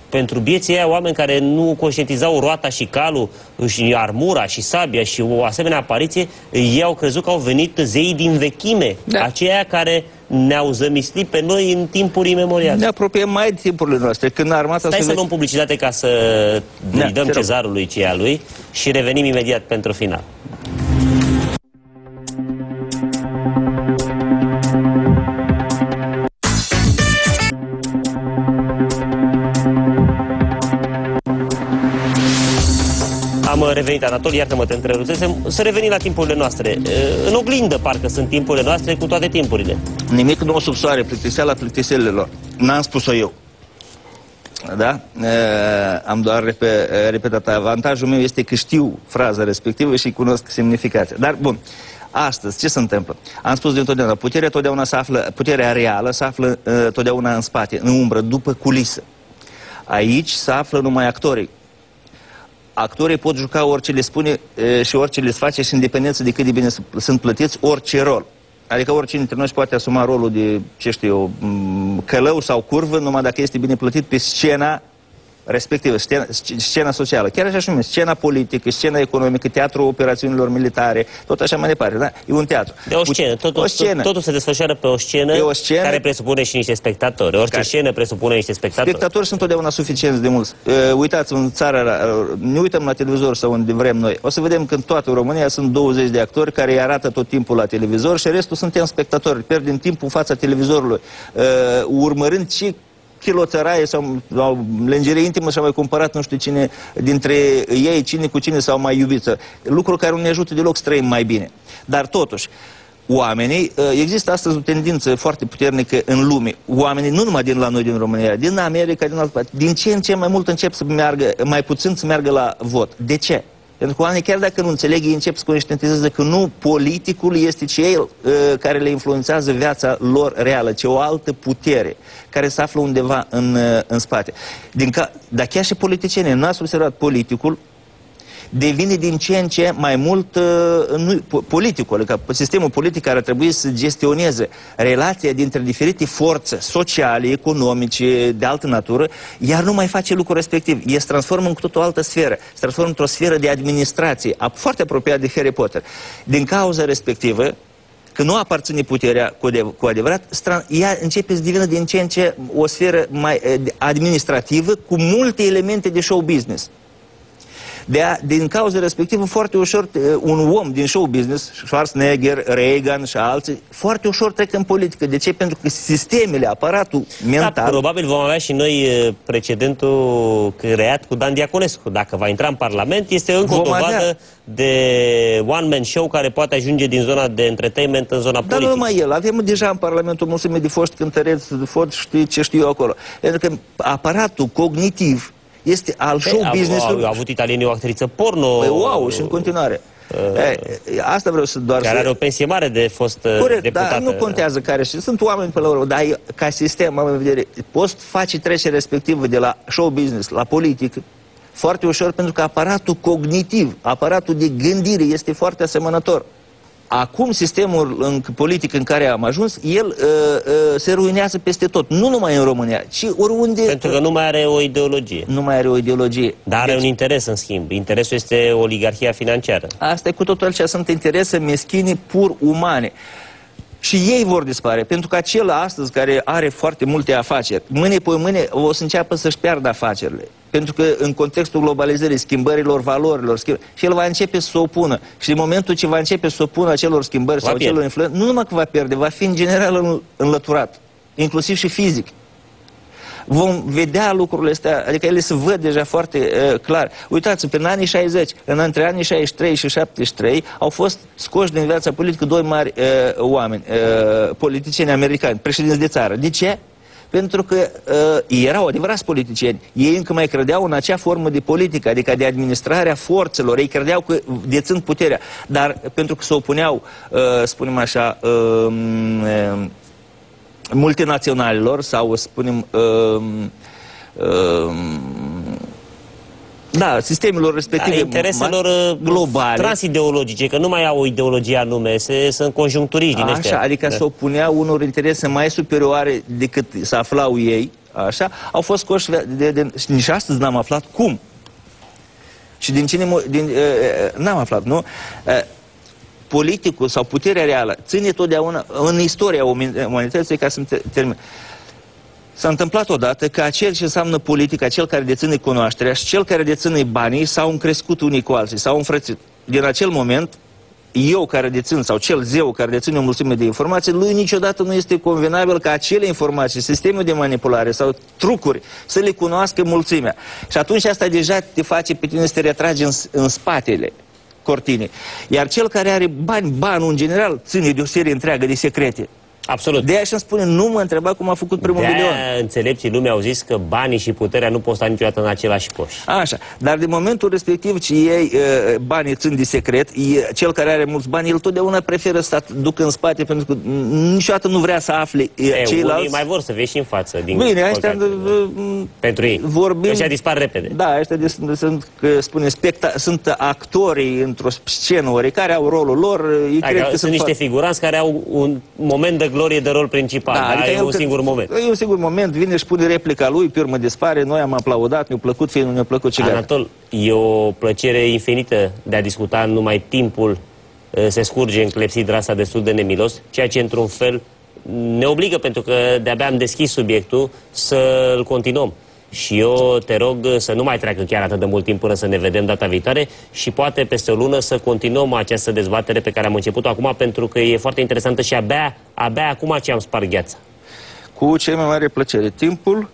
pentru bieții aia oameni care nu conștientizau roata și calul și armura și sabia și o asemenea apariție, ei au crezut că au venit zeii din vechime, da. aceia care ne-au zămislit pe noi în timpuri imemoriale. Ne apropiem mai de timpurile noastre, când armata... Stai să luăm publicitate ca să da, îi dăm cezarului ceea lui și revenim imediat pentru final. Am revenit, Anatol, iartă-mă, te întrerupsesem. Să revenim la timpurile noastre. În oglindă, parcă sunt timpurile noastre cu toate timpurile. Nimic nu o sub soare, plictiseala plictiselelor. N-am spus-o eu. Da? E, am doar repet, repetat. Avantajul meu este că știu fraza respectivă și cunosc semnificația. Dar, bun, astăzi, ce se întâmplă? Am spus de întotdeauna, puterea totdeauna se află, puterea reală se află uh, totdeauna în spate, în umbră, după culisă. Aici se află numai actorii actorii pot juca orice le spune e, și orice le face și independență de cât de bine sunt plătiți, orice rol. Adică oricine dintre noi poate asuma rolul de, ce știu eu, călău sau curvă, numai dacă este bine plătit pe scena respectivă, scena, scena socială, chiar așa și nume, scena politică, scena economică, teatrul operațiunilor militare, tot așa mai departe, da? E un teatru. De o scenă, totul, o scenă. totul se desfășoară pe o scenă, pe o scenă care presupune și niște spectatori. Orice care... scenă presupune niște spectatori. Spectatori sunt totdeauna suficienți de mulți. Uh, uitați, în țara, uh, ne uităm la televizor sau unde vrem noi, o să vedem că în toată România sunt 20 de actori care îi arată tot timpul la televizor și restul suntem spectatori, pierdem timpul în fața televizorului, uh, urmărind ce chiloțăraie sau, sau lengerie intimă și-a mai cumpărat nu știu cine dintre ei, cine cu cine s-au mai iubit. Lucru care nu ne ajută deloc să trăim mai bine. Dar totuși, oamenii, ă, există astăzi o tendință foarte puternică în lume. Oamenii, nu numai din la noi din România, din America, din altă din ce în ce mai mult încep să meargă, mai puțin să meargă la vot. De ce? Pentru că oamenii, chiar dacă nu înțeleg, ei încep să conștientizeze că nu politicul este cel uh, care le influențează viața lor reală, ci o altă putere care se află undeva în, uh, în spate. Din ca, dar chiar și politicienii, nu ați observat politicul, devine din ce în ce mai mult uh, nu, politicul, adică sistemul politic care ar trebui să gestioneze relația dintre diferite forțe sociale, economice, de altă natură, iar nu mai face lucrul respectiv. E se transformă în tot o altă sferă. Se transformă într-o sferă de administrație, foarte apropiat de Harry Potter. Din cauza respectivă, că nu aparține puterea cu, adev cu adevărat, ea începe să devină din ce în ce o sferă mai eh, administrativă cu multe elemente de show business. De a, din cauza respectivă, foarte ușor uh, un om din show business, Schwarzenegger, Reagan și alții, foarte ușor trec în politică. De ce? Pentru că sistemele, aparatul mental... Da, probabil vom avea și noi uh, precedentul creat cu Dan Diaconescu. Dacă va intra în Parlament, este încă vom o dovadă avea. de one-man show care poate ajunge din zona de entertainment în zona politică. Dar nu numai el. Avem deja în Parlamentul mulțime de foști cântăreți, de foști știi ce știu eu acolo. Pentru că aparatul cognitiv este al show business-ului. Au, au avut italienii o actriță porno. Păi, wow, și în continuare. Uh, asta vreau să doar care să... are o pensie mare de fost uh, Corect, deputată. dar nu contează care și sunt oameni pe la urmă, dar ca sistem, am în vedere, poți face trecerea respectivă de la show business la politică foarte ușor pentru că aparatul cognitiv, aparatul de gândire este foarte asemănător. Acum sistemul în, politic în care am ajuns, el uh, uh, se ruinează peste tot. Nu numai în România, ci oriunde... Pentru că nu mai are o ideologie. Nu mai are o ideologie. Dar are deci, un interes, în schimb. Interesul este oligarhia financiară. Asta e cu totul altceva. Sunt interese meschine pur umane. Și ei vor dispare, pentru că acela astăzi care are foarte multe afaceri, mâine pe mâine o să înceapă să-și piardă afacerile. Pentru că în contextul globalizării, schimbărilor valorilor, schimb... și el va începe să se opună. Și în momentul ce va începe să se opună acelor schimbări va sau acelor influențe, nu numai că va pierde, va fi în general înlăturat, inclusiv și fizic vom vedea lucrurile astea, adică ele se văd deja foarte uh, clar. Uitați, în anii 60, în între anii 63 și 73, au fost scoși din viața politică doi mari uh, oameni, uh, politicieni americani, președinți de țară. De ce? pentru că uh, erau adevărați politicieni. Ei încă mai credeau în acea formă de politică, adică de administrarea forțelor. Ei credeau că dețin puterea, dar pentru că se opuneau, uh, spunem așa, uh, uh, multinaționalilor sau, spunem, uh, uh, da, sistemelor respective da, intereselor uh, globale. transideologice, că nu mai au o ideologie anume, se, sunt conjuncturiști din așa, ăștia. adică da. se opuneau unor interese mai superioare decât să aflau ei, așa, au fost scoși de, de, de, și nici astăzi n-am aflat cum. Și din cine, din, uh, uh, n-am aflat, nu? Uh, politicul sau puterea reală ține totdeauna în istoria umanității, ca să termin. S-a întâmplat odată că acel ce înseamnă politica, cel care deține cunoașterea și cel care deține banii s-au încrescut unii cu alții, s-au înfrățit. Din acel moment, eu care dețin, sau cel zeu care deține o mulțime de informații, lui niciodată nu este convenabil ca acele informații, sistemul de manipulare sau trucuri, să le cunoască mulțimea. Și atunci asta deja te face pe tine să te retragi în, în spatele cortine. Iar cel care are bani, banul în general, ține de o serie întreagă de secrete. Absolut. De aia și-mi spune, nu mă întreba cum a făcut primul de milion. înțelepții lumea au zis că banii și puterea nu pot sta niciodată în același coș. Așa, dar de momentul respectiv ce ei banii țin de secret, cel care are mulți bani, el totdeauna preferă să ducă în spate pentru că niciodată nu vrea să afle e, ceilalți. Unii mai vor să vezi și în față. Din Bine, ăștia... Pentru ei. Vorbim... Ăștia dispar repede. Da, ăștia de, sunt, spune, specta, sunt actorii într-o scenă care au rolul lor. Ei adică cred că sunt niște figuranți care au un moment de glorie de rol principal, da, adică e un singur moment. E un singur moment, vine și pune replica lui, pe urmă dispare, noi am aplaudat, ne-a plăcut, fie nu ne-a plăcut ce Anatol, e o plăcere infinită de a discuta numai timpul se scurge în clepsidra asta destul de nemilos, ceea ce într-un fel ne obligă, pentru că de-abia am deschis subiectul, să-l continuăm. Și eu te rog să nu mai treacă chiar atât de mult timp până să ne vedem data viitoare și poate peste o lună să continuăm această dezbatere pe care am început-o acum pentru că e foarte interesantă și abia, abia acum ce am spart gheața. Cu cea mai mare plăcere. Timpul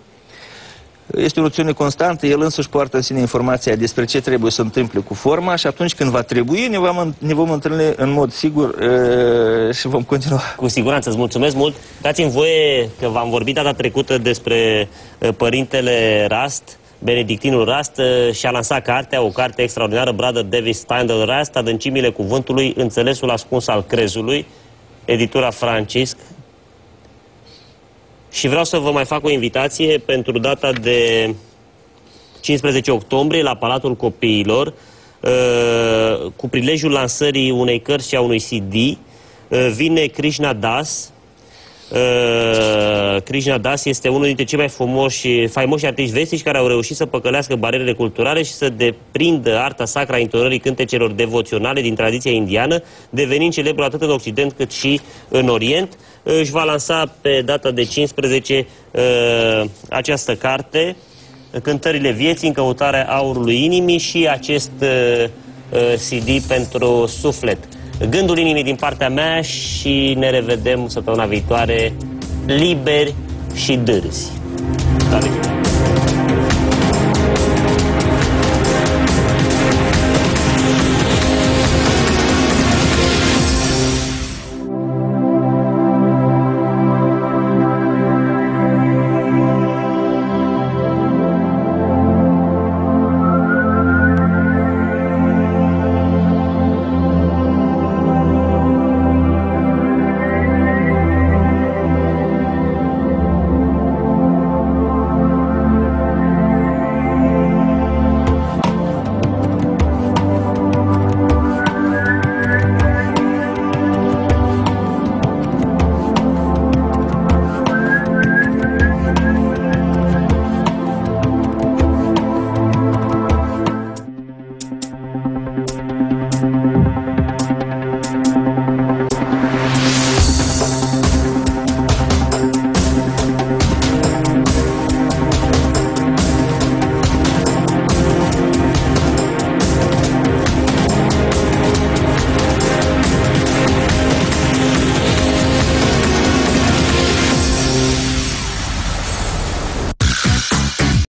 este o noțiune constantă, el însuși poartă în sine informația despre ce trebuie să întâmple cu forma și atunci când va trebui ne vom, ne vom întâlni în mod sigur e, și vom continua. Cu siguranță, îți mulțumesc mult. Dați-mi voie că v-am vorbit data trecută despre părintele Rast, Benedictinul Rast și-a lansat cartea, o carte extraordinară, Brother David Steindl Rast, Adâncimile Cuvântului, Înțelesul Ascuns al Crezului, editura Francisc, și vreau să vă mai fac o invitație pentru data de 15 octombrie la Palatul Copiilor uh, cu prilejul lansării unei cărți și a unui CD uh, vine Krishna Das. Uh, Krishna Das este unul dintre cei mai frumoși, faimoși artiști vestici care au reușit să păcălească barierele culturale și să deprindă arta sacra a intonării cântecelor devoționale din tradiția indiană, devenind celebru atât în Occident cât și în Orient își va lansa pe data de 15 uh, această carte cântările vieții în căutarea aurului inimii și acest uh, uh, CD pentru suflet. Gândul inimii din partea mea și ne revedem săptămâna viitoare liberi și dârzi. La